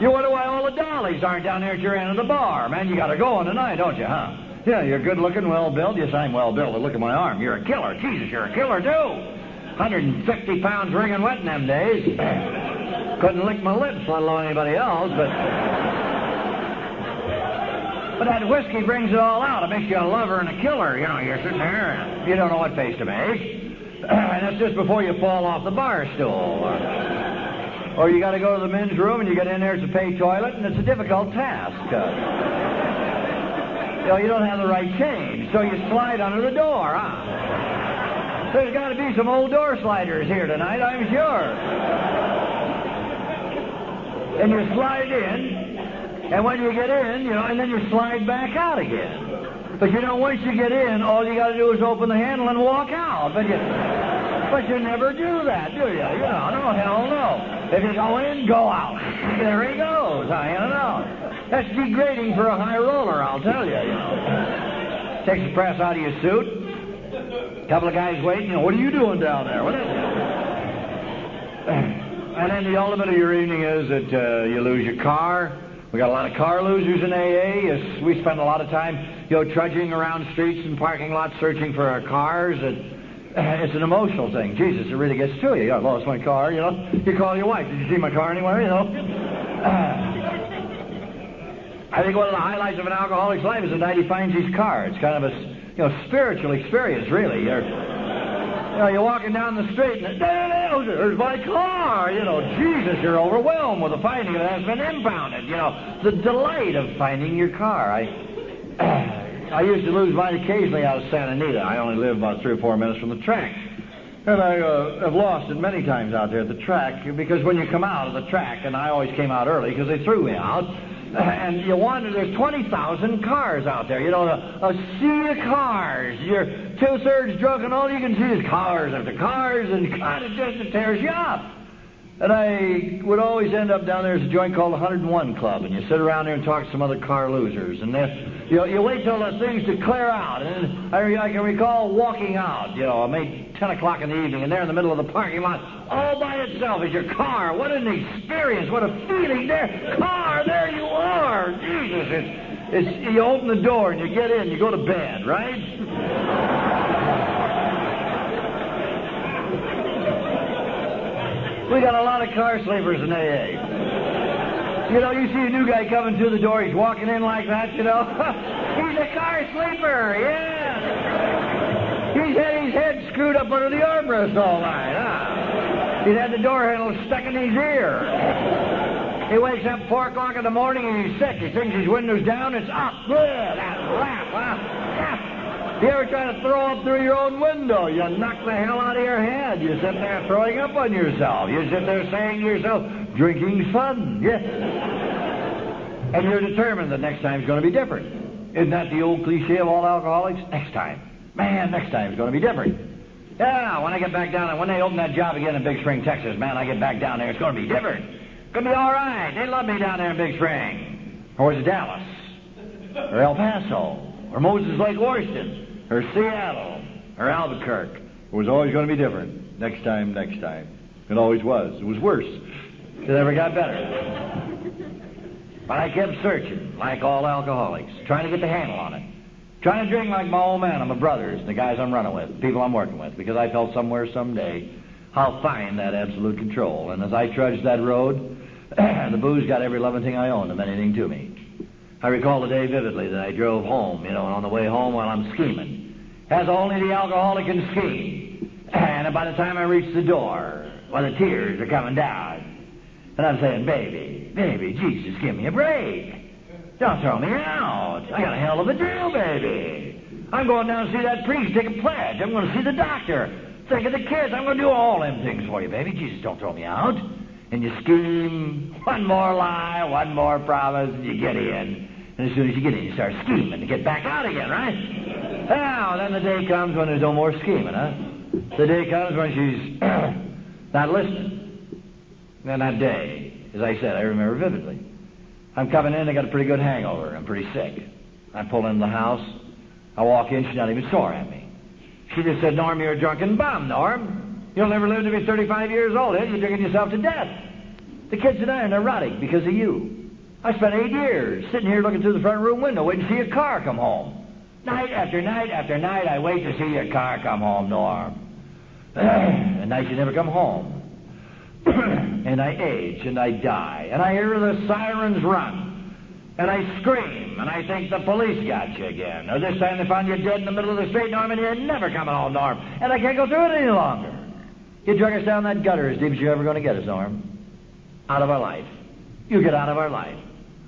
You wonder why all the dollies aren't down there at your end of the bar. Man, you got to go going tonight, don't you, huh? Yeah, you're good looking, well built. Yes, I'm well built. Look at my arm. You're a killer. Jesus, you're a killer, too. 150 pounds wringing wet in them days. Couldn't lick my lips, let alone anybody else, but. But that whiskey brings it all out. It makes you a lover and a killer. You know, you're sitting there and you don't know what face to make. and that's just before you fall off the bar stool. Or you got to go to the men's room and you get in there to pay toilet, and it's a difficult task. Uh, you know, you don't have the right change, so you slide under the door, huh? There's got to be some old door sliders here tonight, I'm sure. And you slide in, and when you get in, you know, and then you slide back out again. But you know, once you get in, all you got to do is open the handle and walk out. But you, but you never do that, do you? You know, no, hell no. If you go in, go out. There he goes. I don't know. That's degrading for a high roller, I'll tell you. you know. Takes the press out of your suit. A couple of guys waiting. What are you doing down there? What is and then the ultimate of your evening is that uh, you lose your car. We got a lot of car losers in AA. Yes, we spend a lot of time, you know, trudging around streets and parking lots searching for our cars. And it's an emotional thing. Jesus, it really gets to you. I lost my car, you know. You call your wife. Did you see my car anywhere, you know? I think one of the highlights of an alcoholic's life is the night he finds his car. It's kind of a, you know, spiritual experience, really. You're, you know, you're walking down the street and there's my car. You know, Jesus, you're overwhelmed with the finding of that has been impounded. You know, the delight of finding your car. I. I used to lose mine occasionally out of Santa Anita. I only live about three or four minutes from the track. And I uh, have lost it many times out there at the track because when you come out of the track, and I always came out early because they threw me out, Uh, and you wonder there's 20,000 cars out there. You know, a, a sea of cars. You're two thirds drunk, and all you can see is cars after cars, and God, it just tears you up. And I would always end up down there as a joint called 101 Club, and you sit around there and talk to some other car losers, and you, you wait till the things to clear out. And I, I can recall walking out, you know, maybe 10 o'clock in the evening, and there in the middle of the parking lot, all by itself is your car. What an experience! What a feeling! There, car, there you are. Jesus, it's, it's you open the door and you get in, you go to bed, right? We got a lot of car sleepers in AA. You know, you see a new guy coming through the door, he's walking in like that, you know. he's a car sleeper, yeah. He's had his head screwed up under the armrest all night, huh? He's had the door handle stuck in his ear. He wakes up 4 o'clock in the morning and he's sick. He thinks his window's down, it's up. Good, that rap, huh? Yeah. You ever try to throw up through your own window? You knock the hell out of your head. You sit there throwing up on yourself. You sit there saying to yourself, drinking fun. Yes. And you're determined the next time's going to be different. Isn't that the old cliche of all alcoholics? Next time. Man, next time's going to be different. Yeah, when I get back down, and when they open that job again in Big Spring, Texas, man, I get back down there, it's going to be different. It's going to be all right. They love me down there in Big Spring. Or was it Dallas? Or El Paso? Or Moses Lake, Washington? Or Seattle or Albuquerque. It was always going to be different. Next time, next time. It always was. It was worse. It never got better. But I kept searching, like all alcoholics, trying to get the handle on it. Trying to drink like my old man and my brothers, the guys I'm running with, people I'm working with, because I felt somewhere someday I'll find that absolute control. And as I trudged that road, the booze got every loving thing I owned and anything to me. I recall the day vividly that I drove home, you know, and on the way home while I'm scheming, as only the alcoholic can scheme. And by the time I reach the door, well, the tears are coming down. And I'm saying, baby, baby, Jesus, give me a break. Don't throw me out. I got a hell of a deal, baby. I'm going down to see that priest, take a pledge. I'm going to see the doctor. Think of the kids. I'm going to do all them things for you, baby. Jesus, don't throw me out. And you scheme. One more lie, one more promise, and you get in. And as soon as you get in, you start scheming to get back out again, right? Now, then the day comes when there's no more scheming, huh? The day comes when she's not listening. And that day, as I said, I remember vividly. I'm coming in, I got a pretty good hangover. I'm pretty sick. I pull into the house. I walk in, she's not even sore at me. She just said, Norm, you're a drunken bum, Norm. You'll never live to be 35 years old, eh? You're drinking yourself to death. The kids and I are neurotic because of you. I spent eight years sitting here looking through the front room window waiting to see your car come home. Night after night after night, I wait to see your car come home, Norm. and night you never come home. and I age and I die, and I hear the sirens run, and I scream, and I think the police got you again. Or this time they found you dead in the middle of the street, Norm, and you're never coming home, Norm. And I can't go through it any longer. You drug us down that gutter as deep as you're ever going to get us, Norm. Out of our life. You get out of our life.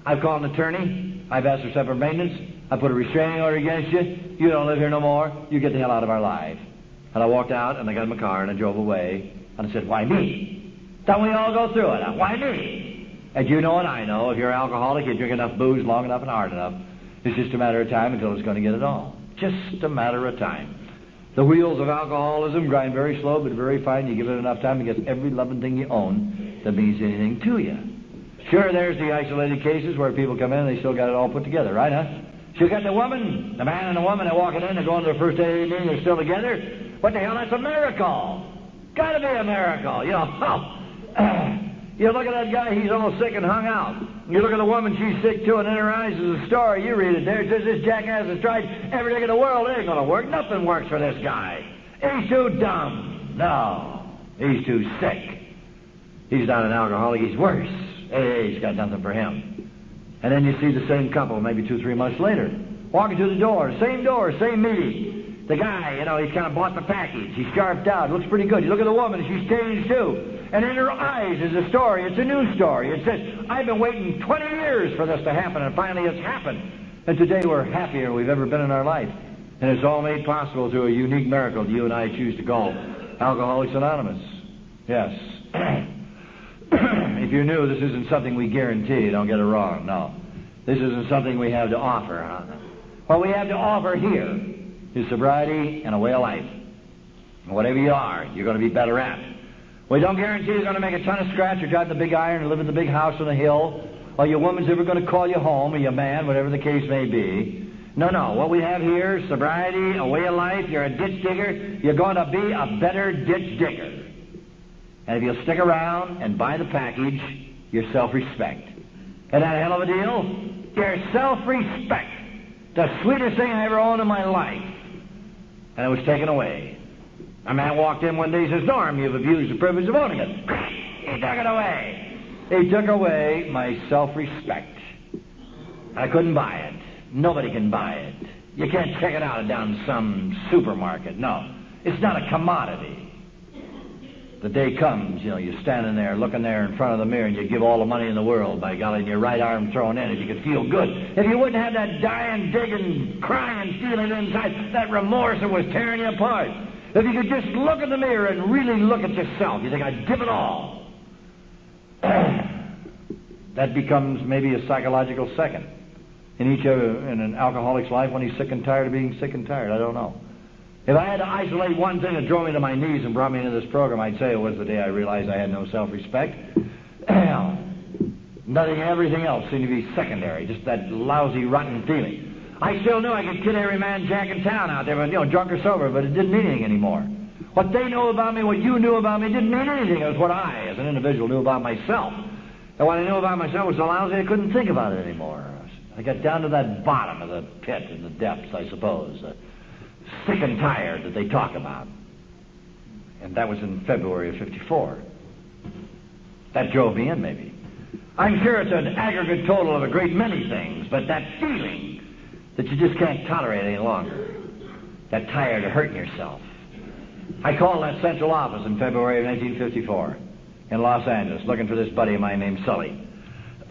I've called an attorney. I've asked for separate maintenance. I put a restraining order against you. You don't live here no more. You get the hell out of our life. And I walked out and I got in my car and I drove away. And I said, why me? Don't we all go through it? Why me? And you know and I know, if you're an alcoholic, you drink enough booze long enough and hard enough, it's just a matter of time until it's going to get it all. Just a matter of time. The wheels of alcoholism grind very slow but very fine. You give it enough time, it gets every loving thing you own that means anything to you. Sure, there's the isolated cases where people come in and they still got it all put together, right, huh? So you got the woman, the man and the woman, they're walking in, they're going to their first day of meeting, they're still together. What the hell? That's a miracle. Gotta be a miracle. You know, oh, you look at that guy, he's all sick and hung out. You look at the woman, she's sick too, and in her eyes is a story. You read it there. It says this jackass has tried everything in the world. It ain't gonna work. Nothing works for this guy. He's too dumb. No, he's too sick. He's not an alcoholic, he's worse. He's got nothing for him. And then you see the same couple maybe two, three months later, walking to the door, same door, same meeting. The guy, you know, he's kind of bought the package. He's scarfed out, looks pretty good. You look at the woman, she's changed too. And in her eyes is a story. It's a new story. It says, I've been waiting 20 years for this to happen, and finally it's happened. And today we're happier than we've ever been in our life. And it's all made possible through a unique miracle that you and I choose to call Alcoholics Anonymous. Yes. if you're new, this isn't something we guarantee. Don't get it wrong. No. This isn't something we have to offer. Huh? What we have to offer here is sobriety and a way of life. And whatever you are, you're going to be better at. We don't guarantee you're going to make a ton of scratch or drive the big iron or live in the big house on the hill, or your woman's ever going to call you home, or your man, whatever the case may be. No, no. What we have here sobriety, a way of life. You're a ditch digger. You're going to be a better ditch digger. And if you'll stick around and buy the package, your self-respect. And that a hell of a deal? Your self-respect. The sweetest thing I ever owned in my life. And it was taken away. A man walked in one day and says, Norm, you've abused the privilege of owning it. He took it away. He took away my self-respect. I couldn't buy it. Nobody can buy it. You can't check it out down some supermarket. No. It's not a commodity the day comes, you know, you're standing there looking there in front of the mirror and you give all the money in the world, by golly, and your right arm thrown in if you could feel good. If you wouldn't have that dying, digging, crying feeling inside, that remorse that was tearing you apart. If you could just look in the mirror and really look at yourself, you think, I'd give it all. that becomes maybe a psychological second in each of, in an alcoholic's life when he's sick and tired of being sick and tired. I don't know. If I had to isolate one thing that drove me to my knees and brought me into this program, I'd say it was the day I realized I had no self-respect. Nothing, everything else seemed to be secondary, just that lousy, rotten feeling. I still knew I could kid every man jack in town out there, but, you know, drunk or sober, but it didn't mean anything anymore. What they knew about me, what you knew about me, didn't mean anything. It was what I, as an individual, knew about myself. And what I knew about myself was so lousy I couldn't think about it anymore. I got down to that bottom of the pit in the depths, I suppose. Uh, sick and tired that they talk about. And that was in February of 54. That drove me in, maybe. I'm sure it's an aggregate total of a great many things, but that feeling that you just can't tolerate any longer, that tired of hurting yourself. I called that central office in February of 1954 in Los Angeles looking for this buddy of mine named Sully.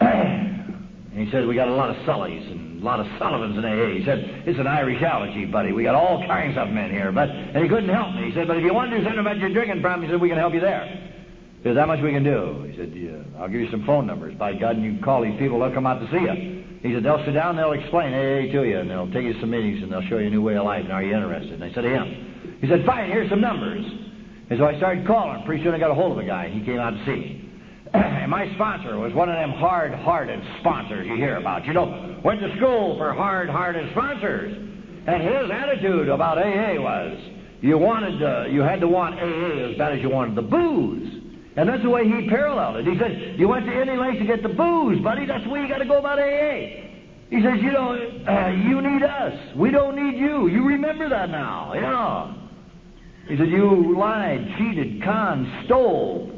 And he said, we got a lot of Sullys and a lot of Sullivans in AA. He said, it's an Irish allergy, buddy. We got all kinds of in here. But, and he couldn't help me. He said, but if you want to do something about your drinking problem, he said, we can help you there. There's that much we can do. He said, yeah, I'll give you some phone numbers. By God, and you can call these people. They'll come out to see you. He said, they'll sit down, they'll explain AA to you, and they'll take you to some meetings, and they'll show you a new way of life, and are you interested? And I said to him, he said, fine, here's some numbers. And so I started calling. Pretty soon I got a hold of a guy. He came out to see me. My sponsor was one of them hard-hearted sponsors you hear about. You know, went to school for hard-hearted sponsors. And his attitude about AA was, you wanted, uh, you had to want AA as bad as you wanted the booze. And that's the way he paralleled it. He said, You went to any length to get the booze, buddy. That's the way you got to go about AA. He says, You know, uh, you need us. We don't need you. You remember that now. Yeah. He said, You lied, cheated, conned, stole,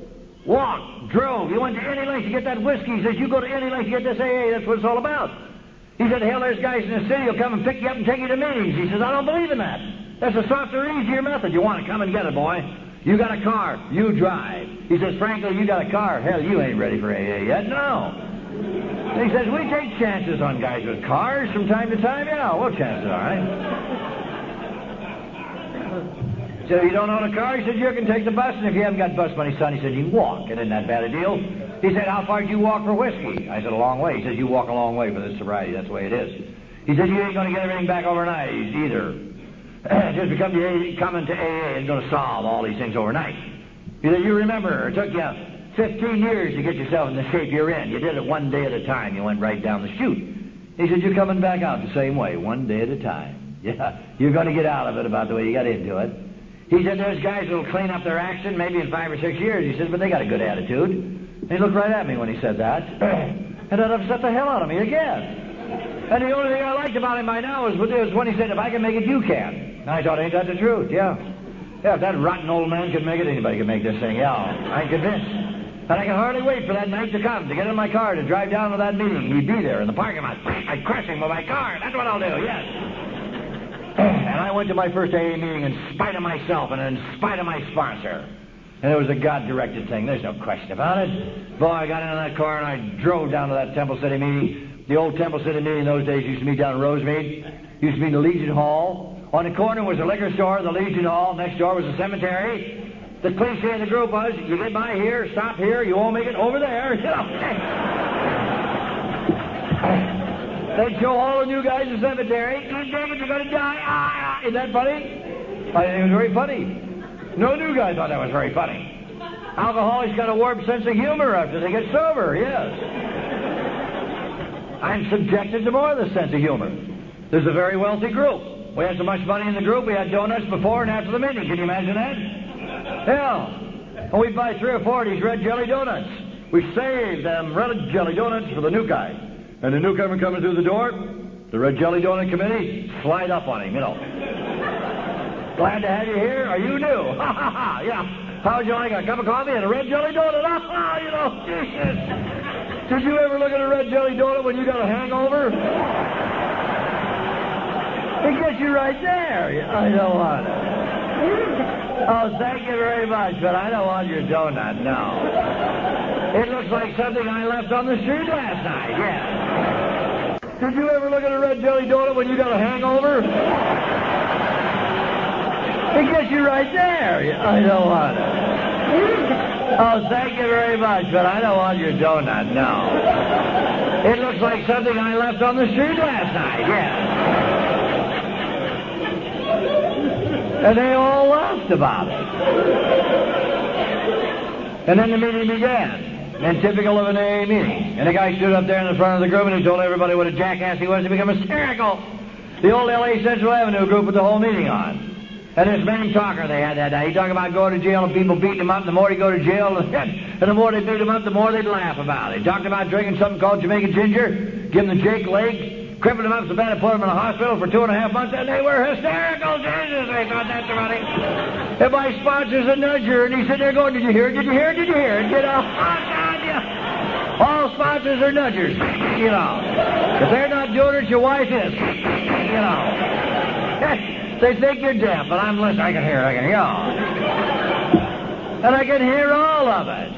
walked, drove. You went to any length to get that whiskey. He says, You go to any length to get this AA. That's what it's all about. He said, Hell, there's guys in the city who'll come and pick you up and take you to meetings. He says, I don't believe in that. That's a softer, easier method. You want to come and get it, boy. You got a car. You drive. He says, Franco, you got a car. Hell, you ain't ready for AA yet. No. He says, we take chances on guys with cars from time to time. Yeah, we'll chance it, all right. He said, you don't own a car, he said, you can take the bus, and if you haven't got bus money, son, he said, you can walk. It isn't that bad a deal. He said, how far did you walk for whiskey? I said, a long way. He says, you walk a long way for this sobriety. That's the way it is. He said, you ain't going to get everything back overnight either. Just become the coming to AA is going to solve all these things overnight. He said, you remember, it took you 15 years to get yourself in the shape you're in. You did it one day at a time. You went right down the chute. He said, you're coming back out the same way, one day at a time. Yeah, you're going to get out of it about the way you got into it. He said, there's guys that'll clean up their action maybe in five or six years. He said, but they got a good attitude. And he looked right at me when he said that. and that upset the hell out of me again. And the only thing I liked about him by now was when he said, if I can make it, you can. And I thought, ain't that the truth? Yeah. Yeah, if that rotten old man can make it, anybody can make this thing. Yeah, I'm convinced. And I can hardly wait for that night to come to get in my car to drive down to that meeting. He'd be there in the parking lot. I'd crush him with my car. That's what I'll do, yes. And I went to my first AA meeting in spite of myself and in spite of my sponsor. And it was a God-directed thing. There's no question about it. Boy, I got into that car and I drove down to that Temple City meeting. The old Temple City meeting in those days used to meet down in Rosemead. Used to be in the Legion Hall. On the corner was a liquor store, the Legion Hall. Next door was a cemetery. The cliche in the group was, you get by here, stop here, you won't make it over there. You know. They'd show all the new guys in the cemetery. You David, you're going to die. Ah, ah. Isn't that funny? I think it was very funny. No new guy thought that was very funny. Alcoholics got a warped sense of humor after they get sober, yes. I'm subjected to more of the sense of humor. There's a very wealthy group. We had so much money in the group, we had donuts before and after the meeting. Can you imagine that? Yeah. And we'd buy three or four of these red jelly donuts. We saved them red jelly donuts for the new guy. And the newcomer coming through the door, the red jelly donut committee, slide up on him, you know. Glad to have you here. Are you new? Ha ha ha. Yeah. How'd you like a cup of coffee and a red jelly donut? Ha ha. You know, Did you ever look at a red jelly donut when you got a hangover? It gets you right there. I don't want it. Oh, thank you very much, but I don't want your donut, no. It looks like something I left on the street last night, yeah. Did you ever look at a red jelly donut when you got a hangover? It gets you right there. I don't want it. Oh, thank you very much, but I don't want your donut, no. It looks like something I left on the street last night, yeah. And they all laughed about it. And then the meeting began. And typical of an meeting. And the guy stood up there in the front of the group and he told everybody what a jackass he was to become hysterical. The old LA Central Avenue group with the whole meeting on. And this main talker they had that day, he talked about going to jail and people beating him up. And the more he go to jail, and the more they beat him up, the more they'd laugh about it. He talked about drinking something called Jamaican ginger, giving the Jake leg, crippled him up so bad and put him in the hospital for two and a half months, and they were hysterical. Jesus, they thought that's funny. And my sponsor's a nudger, and he said, there going, did you hear it? Did you hear it? Did you hear it? You know. All sponsors are nudgers, you know. If they're not doing it, your wife is, you know. They think you're deaf, but I'm listening. I can hear. I can hear. And I can hear all of it.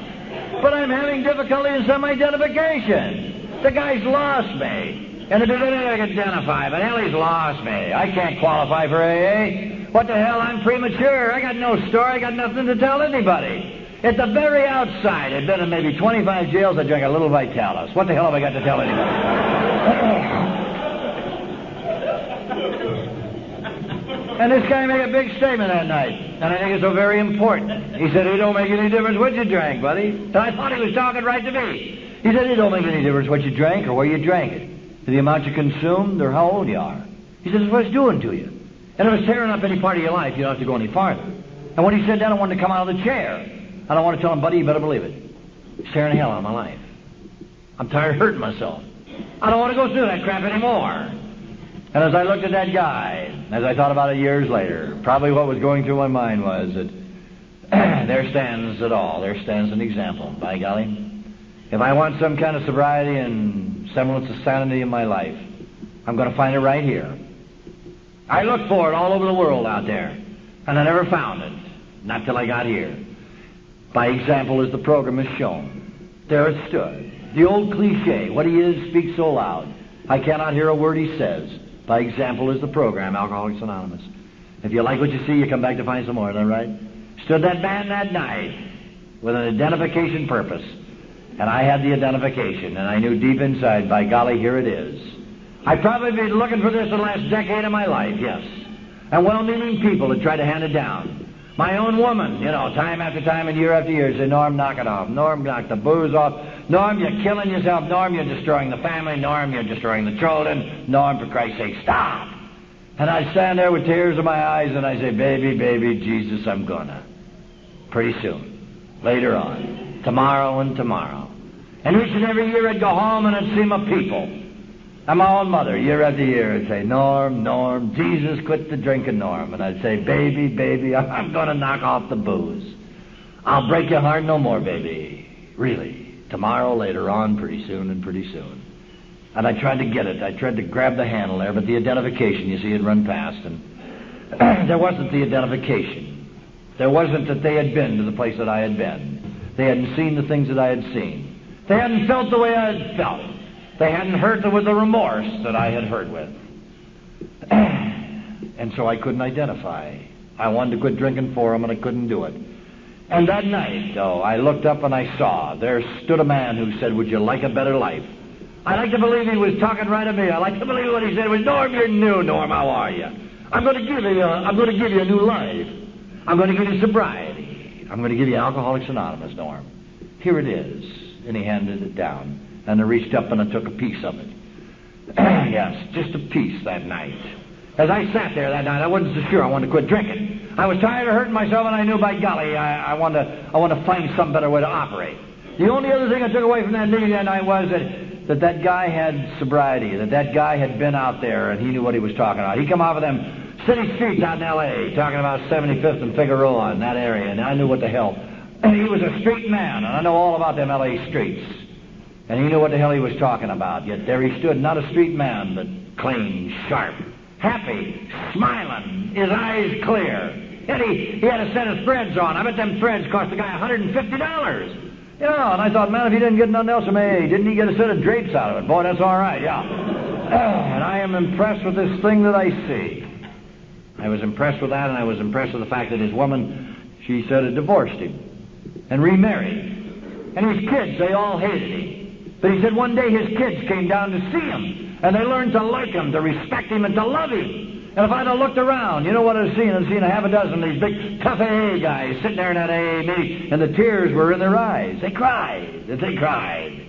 But I'm having difficulty in some identification. The guy's lost me. And if there's anything I identify, but hell, he's lost me. I can't qualify for AA. What the hell? I'm premature. I got no story. I got nothing to tell anybody. At the very outside, I've been in maybe 25 jails. I drank a little Vitalis. What the hell have I got to tell anybody? And this guy made a big statement that night, and I think it's so very important. He said, it don't make any difference what you drank, buddy. And I thought he was talking right to me. He said, it don't make any difference what you drank or where you drank it, to the amount you consumed or how old you are. He says, it's what it's doing to you. And if it's tearing up any part of your life, you don't have to go any farther. And when he said that, I wanted to come out of the chair. I don't want to tell him, buddy, you better believe it. It's tearing hell out of my life. I'm tired of hurting myself. I don't want to go through that crap anymore. And as I looked at that guy, as I thought about it years later, probably what was going through my mind was that there stands it all. There stands an example, by golly. If I want some kind of sobriety and semblance of sanity in my life, I'm going to find it right here. I looked for it all over the world out there, and I never found it. Not till I got here. By example, as the program has shown. There it stood. The old cliche, what he is speaks so loud. I cannot hear a word he says. By example is the program, Alcoholics Anonymous. If you like what you see, you come back to find some more, is that right? Stood that man that night with an identification purpose. And I had the identification, and I knew deep inside, by golly, here it is. I've probably been looking for this the last decade of my life, yes. And well-meaning people that try to hand it down. My own woman, you know, time after time and year after year, say, Norm, knock it off. Norm, knock the booze off. Norm, you're killing yourself. Norm, you're destroying the family. Norm, you're destroying the children. Norm, for Christ's sake, stop. And I stand there with tears in my eyes and I say, baby, baby, Jesus, I'm gonna. Pretty soon. Later on. Tomorrow and tomorrow. And each and every year I'd go home and I'd see my people. And my own mother, year after year, would say, Norm, Norm, Jesus, quit the drinking, Norm. And I'd say, baby, baby, I'm going to knock off the booze. I'll break your heart no more, baby. Really. Tomorrow, later on, pretty soon and pretty soon. And I tried to get it. I tried to grab the handle there, but the identification, you see, had run past. And there wasn't the identification. There wasn't that they had been to the place that I had been. They hadn't seen the things that I had seen. They hadn't felt the way I had felt. They hadn't heard with the remorse that I had heard with. and so I couldn't identify. I wanted to quit drinking for them, and I couldn't do it. And that night, though, I looked up and I saw there stood a man who said, Would you like a better life? I like to believe he was talking right to me. I like to believe what he said was, Norm, you're new, Norm. How are you? I'm going to give you. A, I'm going to give you a new life. I'm going to give you sobriety. I'm going to give you Alcoholics Anonymous, Norm. Here it is. And he handed it down. And I reached up and I took a piece of it. yes, just a piece that night. As I sat there that night, I wasn't so sure I wanted to quit drinking. I was tired of hurting myself, and I knew by golly, I, I wanted to, I wanted to find some better way to operate. The only other thing I took away from that meeting that night was that, that that guy had sobriety, that that guy had been out there and he knew what he was talking about. He come off of them city streets out in L.A., talking about 75th and Figueroa in that area, and I knew what the hell. And he was a street man, and I know all about them L.A. streets. And he knew what the hell he was talking about. Yet there he stood, not a street man, but clean, sharp, happy, smiling, his eyes clear. And he, he had a set of threads on. I bet them threads cost the guy $150. You know, and I thought, man, if he didn't get nothing else from AA, didn't he get a set of drapes out of it? Boy, that's all right, yeah. and I am impressed with this thing that I see. I was impressed with that, and I was impressed with the fact that his woman, she said, had divorced him and remarried. And his kids, they all hated him. But he said one day his kids came down to see him, and they learned to like him, to respect him, and to love him. And if I'd have looked around, you know what I'd seen? I'd seen a half a dozen of these big, tough AA guys sitting there in that AA meeting, and the tears were in their eyes. They cried. They cried.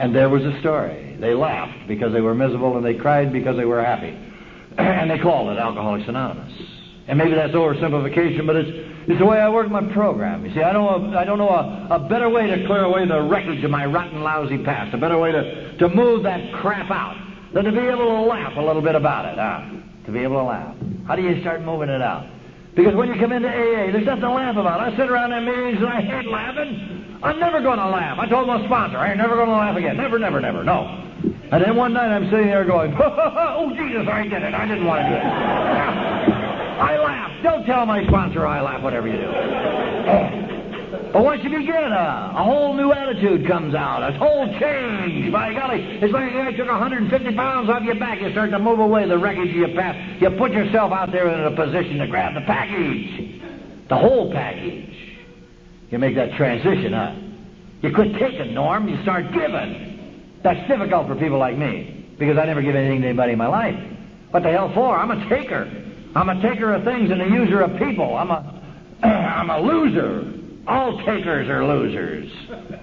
And there was a story. They laughed because they were miserable, and they cried because they were happy. and they called it Alcoholics Anonymous. And maybe that's oversimplification, but it's, it's the way I work my program. You see, I, don't I don't know a, a better way to clear away the wreckage of my rotten, lousy past, a better way to, to move that crap out than to be able to laugh a little bit about it. Huh? To be able to laugh. How do you start moving it out? Because when you come into AA, there's nothing to laugh about. I sit around in meetings and I hate laughing. I'm never going to laugh. I told my sponsor, I ain't never going to laugh again. Never, never, never. No. And then one night I'm sitting there going, oh, Jesus, I did it. I didn't want to do it. I laugh. Don't tell my sponsor I laugh, whatever you do. But once you begin, a, a whole new attitude comes out, a whole change. By golly, it's like guy took 150 pounds off your back. You start to move away the wreckage of your past. You put yourself out there in a position to grab the package, the whole package. You make that transition, huh? You quit taking, Norm. You start giving. That's difficult for people like me because I never give anything to anybody in my life. What the hell for? I'm a taker. I'm a taker of things and a user of people. I'm a, I'm a loser. All takers are losers.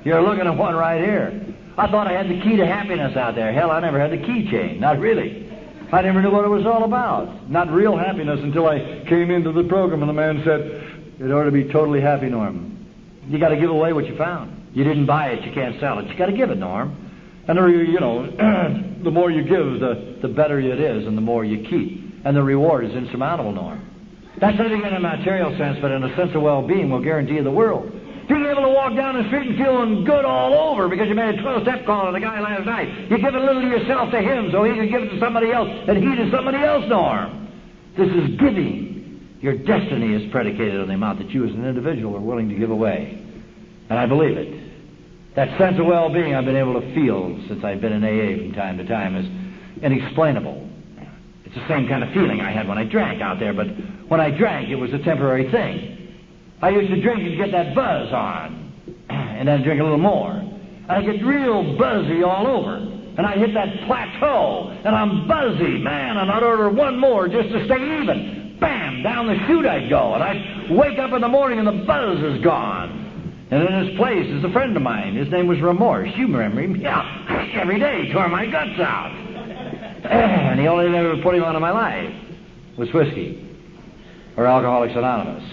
You're looking at one right here. I thought I had the key to happiness out there. Hell, I never had the keychain. Not really. I never knew what it was all about. Not real happiness until I came into the program and the man said, "It ought to be totally happy, Norm. You got to give away what you found. You didn't buy it, you can't sell it. You got to give it, Norm. And you know, the more you give, the the better it is, and the more you keep, and the reward is insurmountable, Norm. That's living in a material sense, but in a sense of well-being will guarantee you the world. Being able to walk down the street and feeling good all over because you made a 12-step call to the guy last night. You give a little of yourself to him so he can give it to somebody else, and he to somebody else, Norm. This is giving. Your destiny is predicated on the amount that you as an individual are willing to give away. And I believe it. That sense of well-being I've been able to feel since I've been in AA from time to time is inexplainable. The same kind of feeling I had when I drank out there, but when I drank, it was a temporary thing. I used to drink and get that buzz on, and then drink a little more. I get real buzzy all over. And I hit that plateau, and I'm buzzy, man, and I'd order one more just to stay even. Bam! Down the chute I'd go, and I'd wake up in the morning and the buzz is gone. And in his place is a friend of mine. His name was Remorse. You remember him? Yeah. Every day he tore my guts out. and the only thing that ever put him out of my life was whiskey or Alcoholics Anonymous.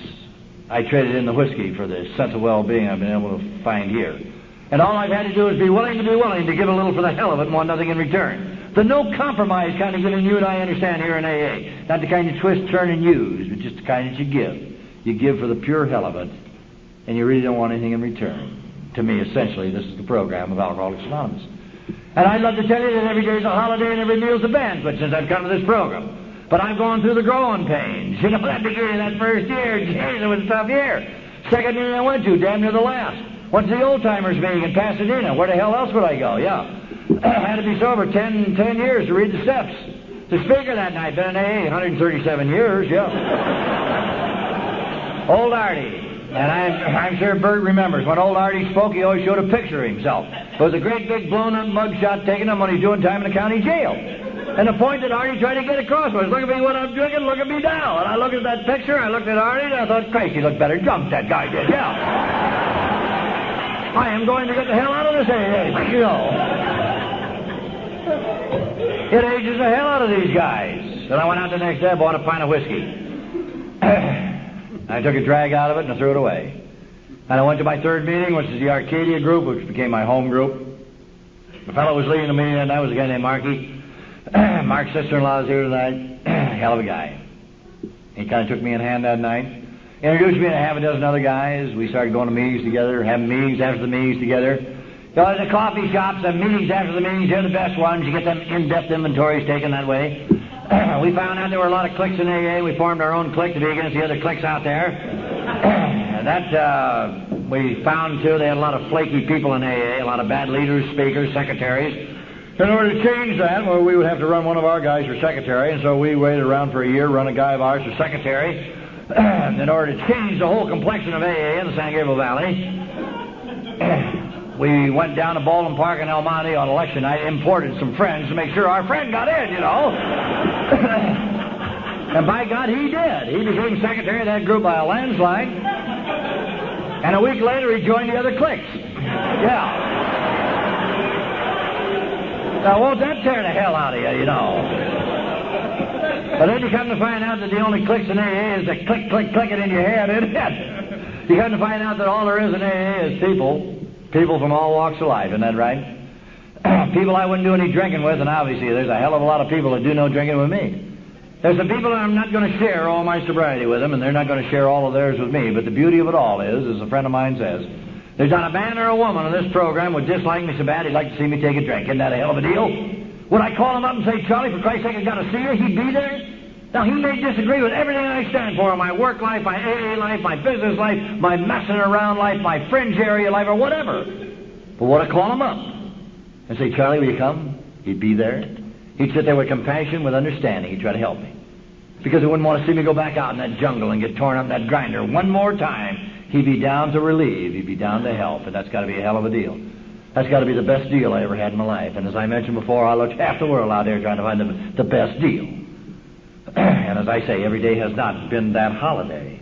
I traded in the whiskey for the sense of well-being I've been able to find here. And all I've had to do is be willing to be willing to give a little for the hell of it and want nothing in return. The no compromise kind of giving you and I understand here in AA. Not the kind you twist, turn, and use, but just the kind that you give. You give for the pure hell of it, and you really don't want anything in return. To me, essentially, this is the program of Alcoholics Anonymous. And I'd love to tell you that every day is a holiday and every meal's a banquet since I've come to this program. But I'm going through the growing pains. You know, that beginning that first year, geez, it was a tough year. Second meeting I went to, damn near the last. Went to the old timers meeting in Pasadena. Where the hell else would I go? Yeah. I had to be sober 10, 10 years to read the steps. The speaker that night, been in AA 137 years, yeah. old Artie. And I'm, I'm sure Bert remembers. When old Artie spoke, he always showed a picture of himself. It was a great big blown up mugshot taken him when he's doing time in the county jail. And the point that Artie tried to get across was, look at me when I'm drinking, look at me now. And I looked at that picture, I looked at Artie, and I thought, Christ, he looked better drunk, that guy did, yeah. I am going to get the hell out of this AA, you know. It ages the hell out of these guys. And I went out the next day, bought a pint of whiskey. I took a drag out of it and I threw it away. And I went to my third meeting, which is the Arcadia group, which became my home group. The fellow was leading the meeting that night was a guy named Marky. Mark's sister-in-law is here tonight. Hell of a guy. He kind of took me in hand that night. Introduced me to half a dozen other guys. We started going to meetings together, having meetings after the meetings together. Go to the coffee shops the meetings after the meetings. They're the best ones. You get them in-depth inventories taken that way. we found out there were a lot of cliques in AA. We formed our own clique to be against the other cliques out there. that uh, we found too. They had a lot of flaky people in AA, a lot of bad leaders, speakers, secretaries. In order to change that, well, we would have to run one of our guys for secretary, and so we waited around for a year, run a guy of ours for secretary, in order to change the whole complexion of AA in the San Gabriel Valley. We went down to Baldwin Park in El Monte on election night, imported some friends to make sure our friend got in, you know. and by God, he did. He became secretary of that group by a landslide. And a week later, he joined the other cliques. Yeah. Now, won't that tear the hell out of you, you know? But then you come to find out that the only clicks in AA is the click, click, click it in your head, isn't it? You come to find out that all there is in AA is people. People from all walks of life, isn't that right? people I wouldn't do any drinking with, and obviously there's a hell of a lot of people that do no drinking with me. There's some people that I'm not going to share all my sobriety with them, and they're not going to share all of theirs with me. But the beauty of it all is, as a friend of mine says, there's not a man or a woman on this program would dislike me so bad he'd like to see me take a drink. Isn't that a hell of a deal? Would I call him up and say, Charlie, for Christ's sake, I've got to see you? He'd be there? Now, he may disagree with everything I stand for my work life, my AA life, my business life, my messing around life, my fringe area life, or whatever. But what I call him up and say, Charlie, will you come? He'd be there. He'd sit there with compassion, with understanding. He'd try to help me. Because he wouldn't want to see me go back out in that jungle and get torn up in that grinder one more time. He'd be down to relieve. He'd be down to help. And that's got to be a hell of a deal. That's got to be the best deal I ever had in my life. And as I mentioned before, I looked half the world out there trying to find the, the best deal. and as I say, every day has not been that holiday.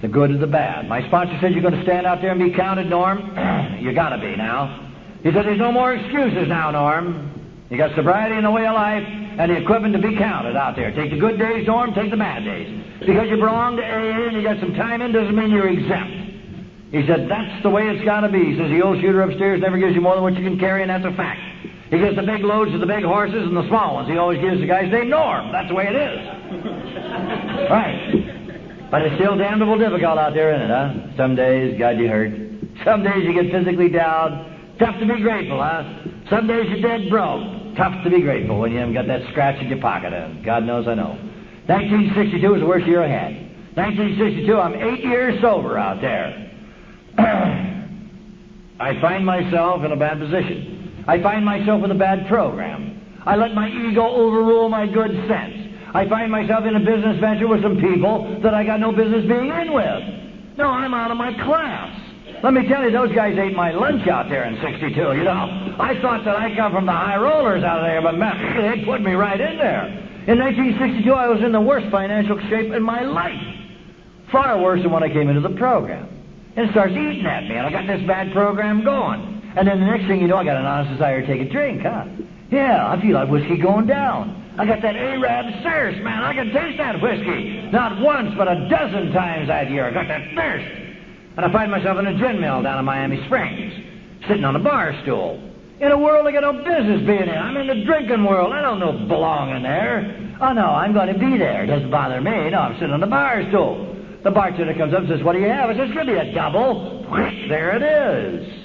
The good and the bad. My sponsor said you're going to stand out there and be counted, Norm. you got to be now. He said there's no more excuses now, Norm. You got sobriety in the way of life and the equipment to be counted out there. Take the good days, Norm. Take the bad days. Because you belong to AA and you got some time in doesn't mean you're exempt. He said, that's the way it's got to be. He says, the old shooter upstairs never gives you more than what you can carry, and that's a fact. He gives the big loads to the big horses and the small ones. He always gives the guys named Norm. That's the way it is. right. But it's still damnable difficult out there, isn't it, huh? Some days, God, you hurt. Some days you get physically down. Tough to be grateful, huh? Some days you're dead broke. Tough to be grateful when you haven't got that scratch in your pocket. And God knows I know. 1962 was the worst year I had. 1962, I'm eight years sober out there. I find myself in a bad position. I find myself with a bad program. I let my ego overrule my good sense. I find myself in a business venture with some people that I got no business being in with. No, I'm out of my class. Let me tell you, those guys ate my lunch out there in 62, you know. I thought that I come from the high rollers out there, but man, they put me right in there. In 1962, I was in the worst financial shape in my life. Far worse than when I came into the program. And it starts eating at me, and I got this bad program going. And then the next thing you know, I got an honest desire to take a drink, huh? Yeah, I feel like whiskey going down. I got that Arab thirst, man. I can taste that whiskey. Not once, but a dozen times that year. I got that thirst. And I find myself in a gin mill down in Miami Springs, sitting on a bar stool. In a world I got no business being in. I'm in the drinking world. I don't know belong in there. Oh, no, I'm going to be there. It doesn't bother me. No, I'm sitting on the bar stool. The bartender comes up and says, What do you have? I says, Give me a double. There it is.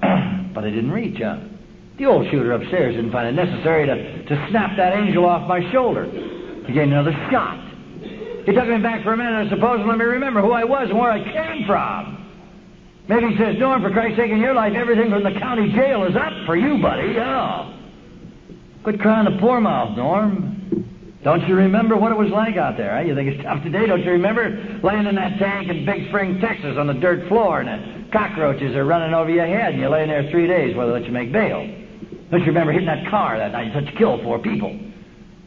But I didn't reach, huh? The old shooter upstairs didn't find it necessary to, to snap that angel off my shoulder. He gave another shot. He took me back for a minute, I suppose, and let me remember who I was and where I came from. Maybe he says, Norm, for Christ's sake, in your life, everything from the county jail is up for you, buddy. Oh. Quit crying the poor mouth, Norm. Don't you remember what it was like out there? Eh? You think it's tough today? Don't you remember laying in that tank in Big Spring, Texas, on the dirt floor, and the cockroaches are running over your head, and you're laying there three days whether let you make bail? Don't you remember hitting that car that night you to kill four people?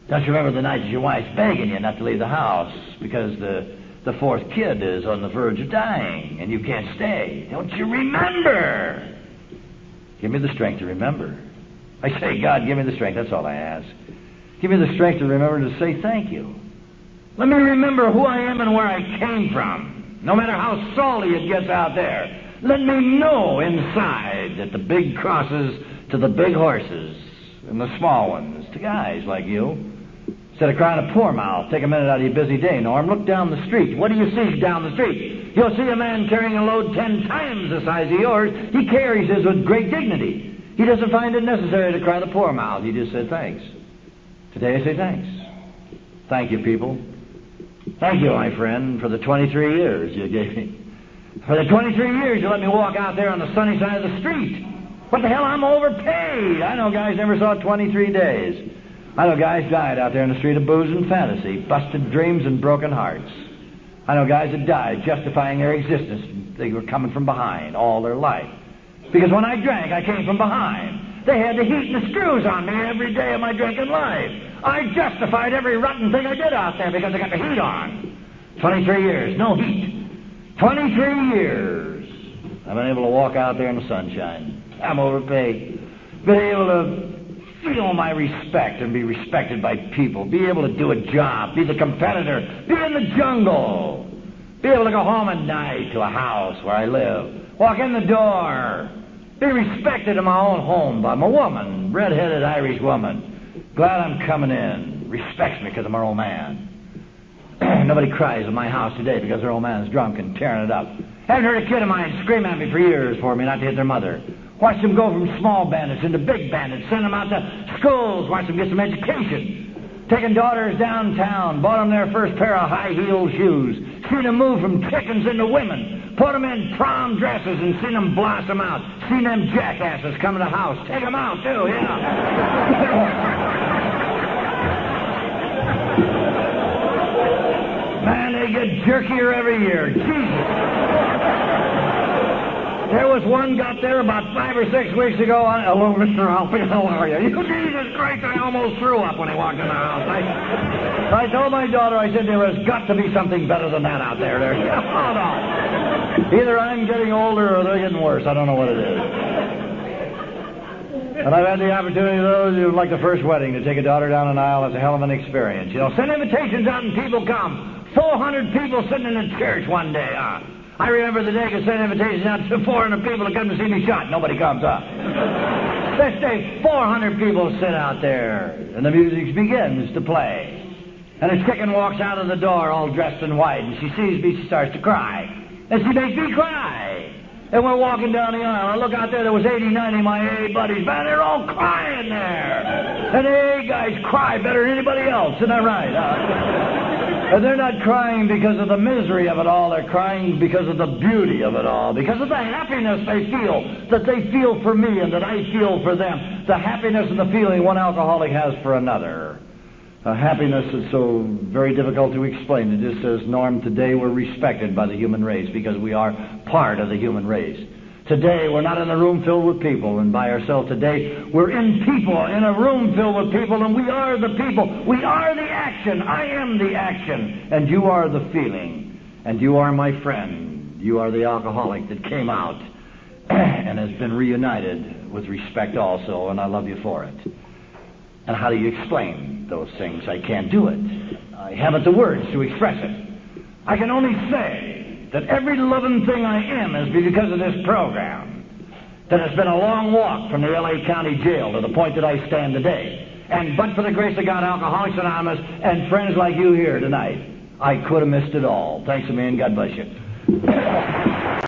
Don't you remember the night your wife's begging you not to leave the house because the the fourth kid is on the verge of dying and you can't stay? Don't you remember? Give me the strength to remember. I say, God, give me the strength. That's all I ask. Give me the strength to remember to say thank you. Let me remember who I am and where I came from. No matter how salty it gets out there, let me know inside that the big crosses to the big horses and the small ones to guys like you. Instead of crying a poor mouth, take a minute out of your busy day, Norm. Look down the street. What do you see down the street? You'll see a man carrying a load ten times the size of yours. He carries his with great dignity. He doesn't find it necessary to cry the poor mouth. He just said thanks. Today I say thanks. Thank you, people. Thank you, my friend, for the 23 years you gave me. For the 23 years you let me walk out there on the sunny side of the street. What the hell, I'm overpaid. I know guys never saw 23 days. I know guys died out there in the street of booze and fantasy, busted dreams and broken hearts. I know guys that died justifying their existence. They were coming from behind all their life. Because when I drank, I came from behind. They had the heat and the screws on me every day of my drinking life. I justified every rotten thing I did out there because I got the heat on. 23 years, no heat. 23 years. I've been able to walk out there in the sunshine. I'm overpaid. Been able to feel my respect and be respected by people. Be able to do a job. Be the competitor. Be in the jungle. Be able to go home at night to a house where I live. Walk in the door be respected in my own home by my woman, red-headed Irish woman. Glad I'm coming in. Respects me because I'm her old man. Nobody cries in my house today because their old man's drunk and tearing it up. Haven't heard a kid of mine scream at me for years for me not to hit their mother. Watch them go from small bandits into big bandits. Send them out to schools. Watch them get some education. Taking daughters downtown, bought them their first pair of high-heeled shoes, seen them move from chickens into women, put them in prom dresses and seen them blossom out, seen them jackasses come to the house, take them out too, yeah. Man, they get jerkier every year. Jesus. There was one got there about five or six weeks ago. I, Hello, Mr. Alfie. How are you? you? Jesus Christ, I almost threw up when he walked in the house. I, I told my daughter, I said, there has got to be something better than that out there. There. Either I'm getting older or they're getting worse. I don't know what it is. And I've had the opportunity, those who like the first wedding, to take a daughter down an aisle. It's a hell of an experience. You know, send invitations out and people come. 400 people sitting in a church one day? I remember the day I sent invitations out to 400 people to come to see me shot. Nobody comes up. this day, 400 people sit out there, and the music begins to play. And a chicken walks out of the door all dressed in white, and she sees me, she starts to cry. And she makes me cry. And we're walking down the aisle. I look out there, there was 80, 90 of my AA buddies. Man, they're all crying there. And AA guys cry better than anybody else. Isn't that right? And they're not crying because of the misery of it all. They're crying because of the beauty of it all. Because of the happiness they feel that they feel for me and that I feel for them. The happiness and the feeling one alcoholic has for another. A happiness is so very difficult to explain. It just says, Norm, today we're respected by the human race because we are part of the human race. Today, we're not in a room filled with people and by ourselves. Today, we're in people, in a room filled with people, and we are the people. We are the action. I am the action, and you are the feeling. And you are my friend. You are the alcoholic that came out and has been reunited with respect also, and I love you for it. And how do you explain those things? I can't do it. I haven't the words to express it. I can only say that every loving thing I am is because of this program. That it's been a long walk from the LA County Jail to the point that I stand today. And but for the grace of God, Alcoholics Anonymous, and friends like you here tonight, I could have missed it all. Thanks a million. God bless you.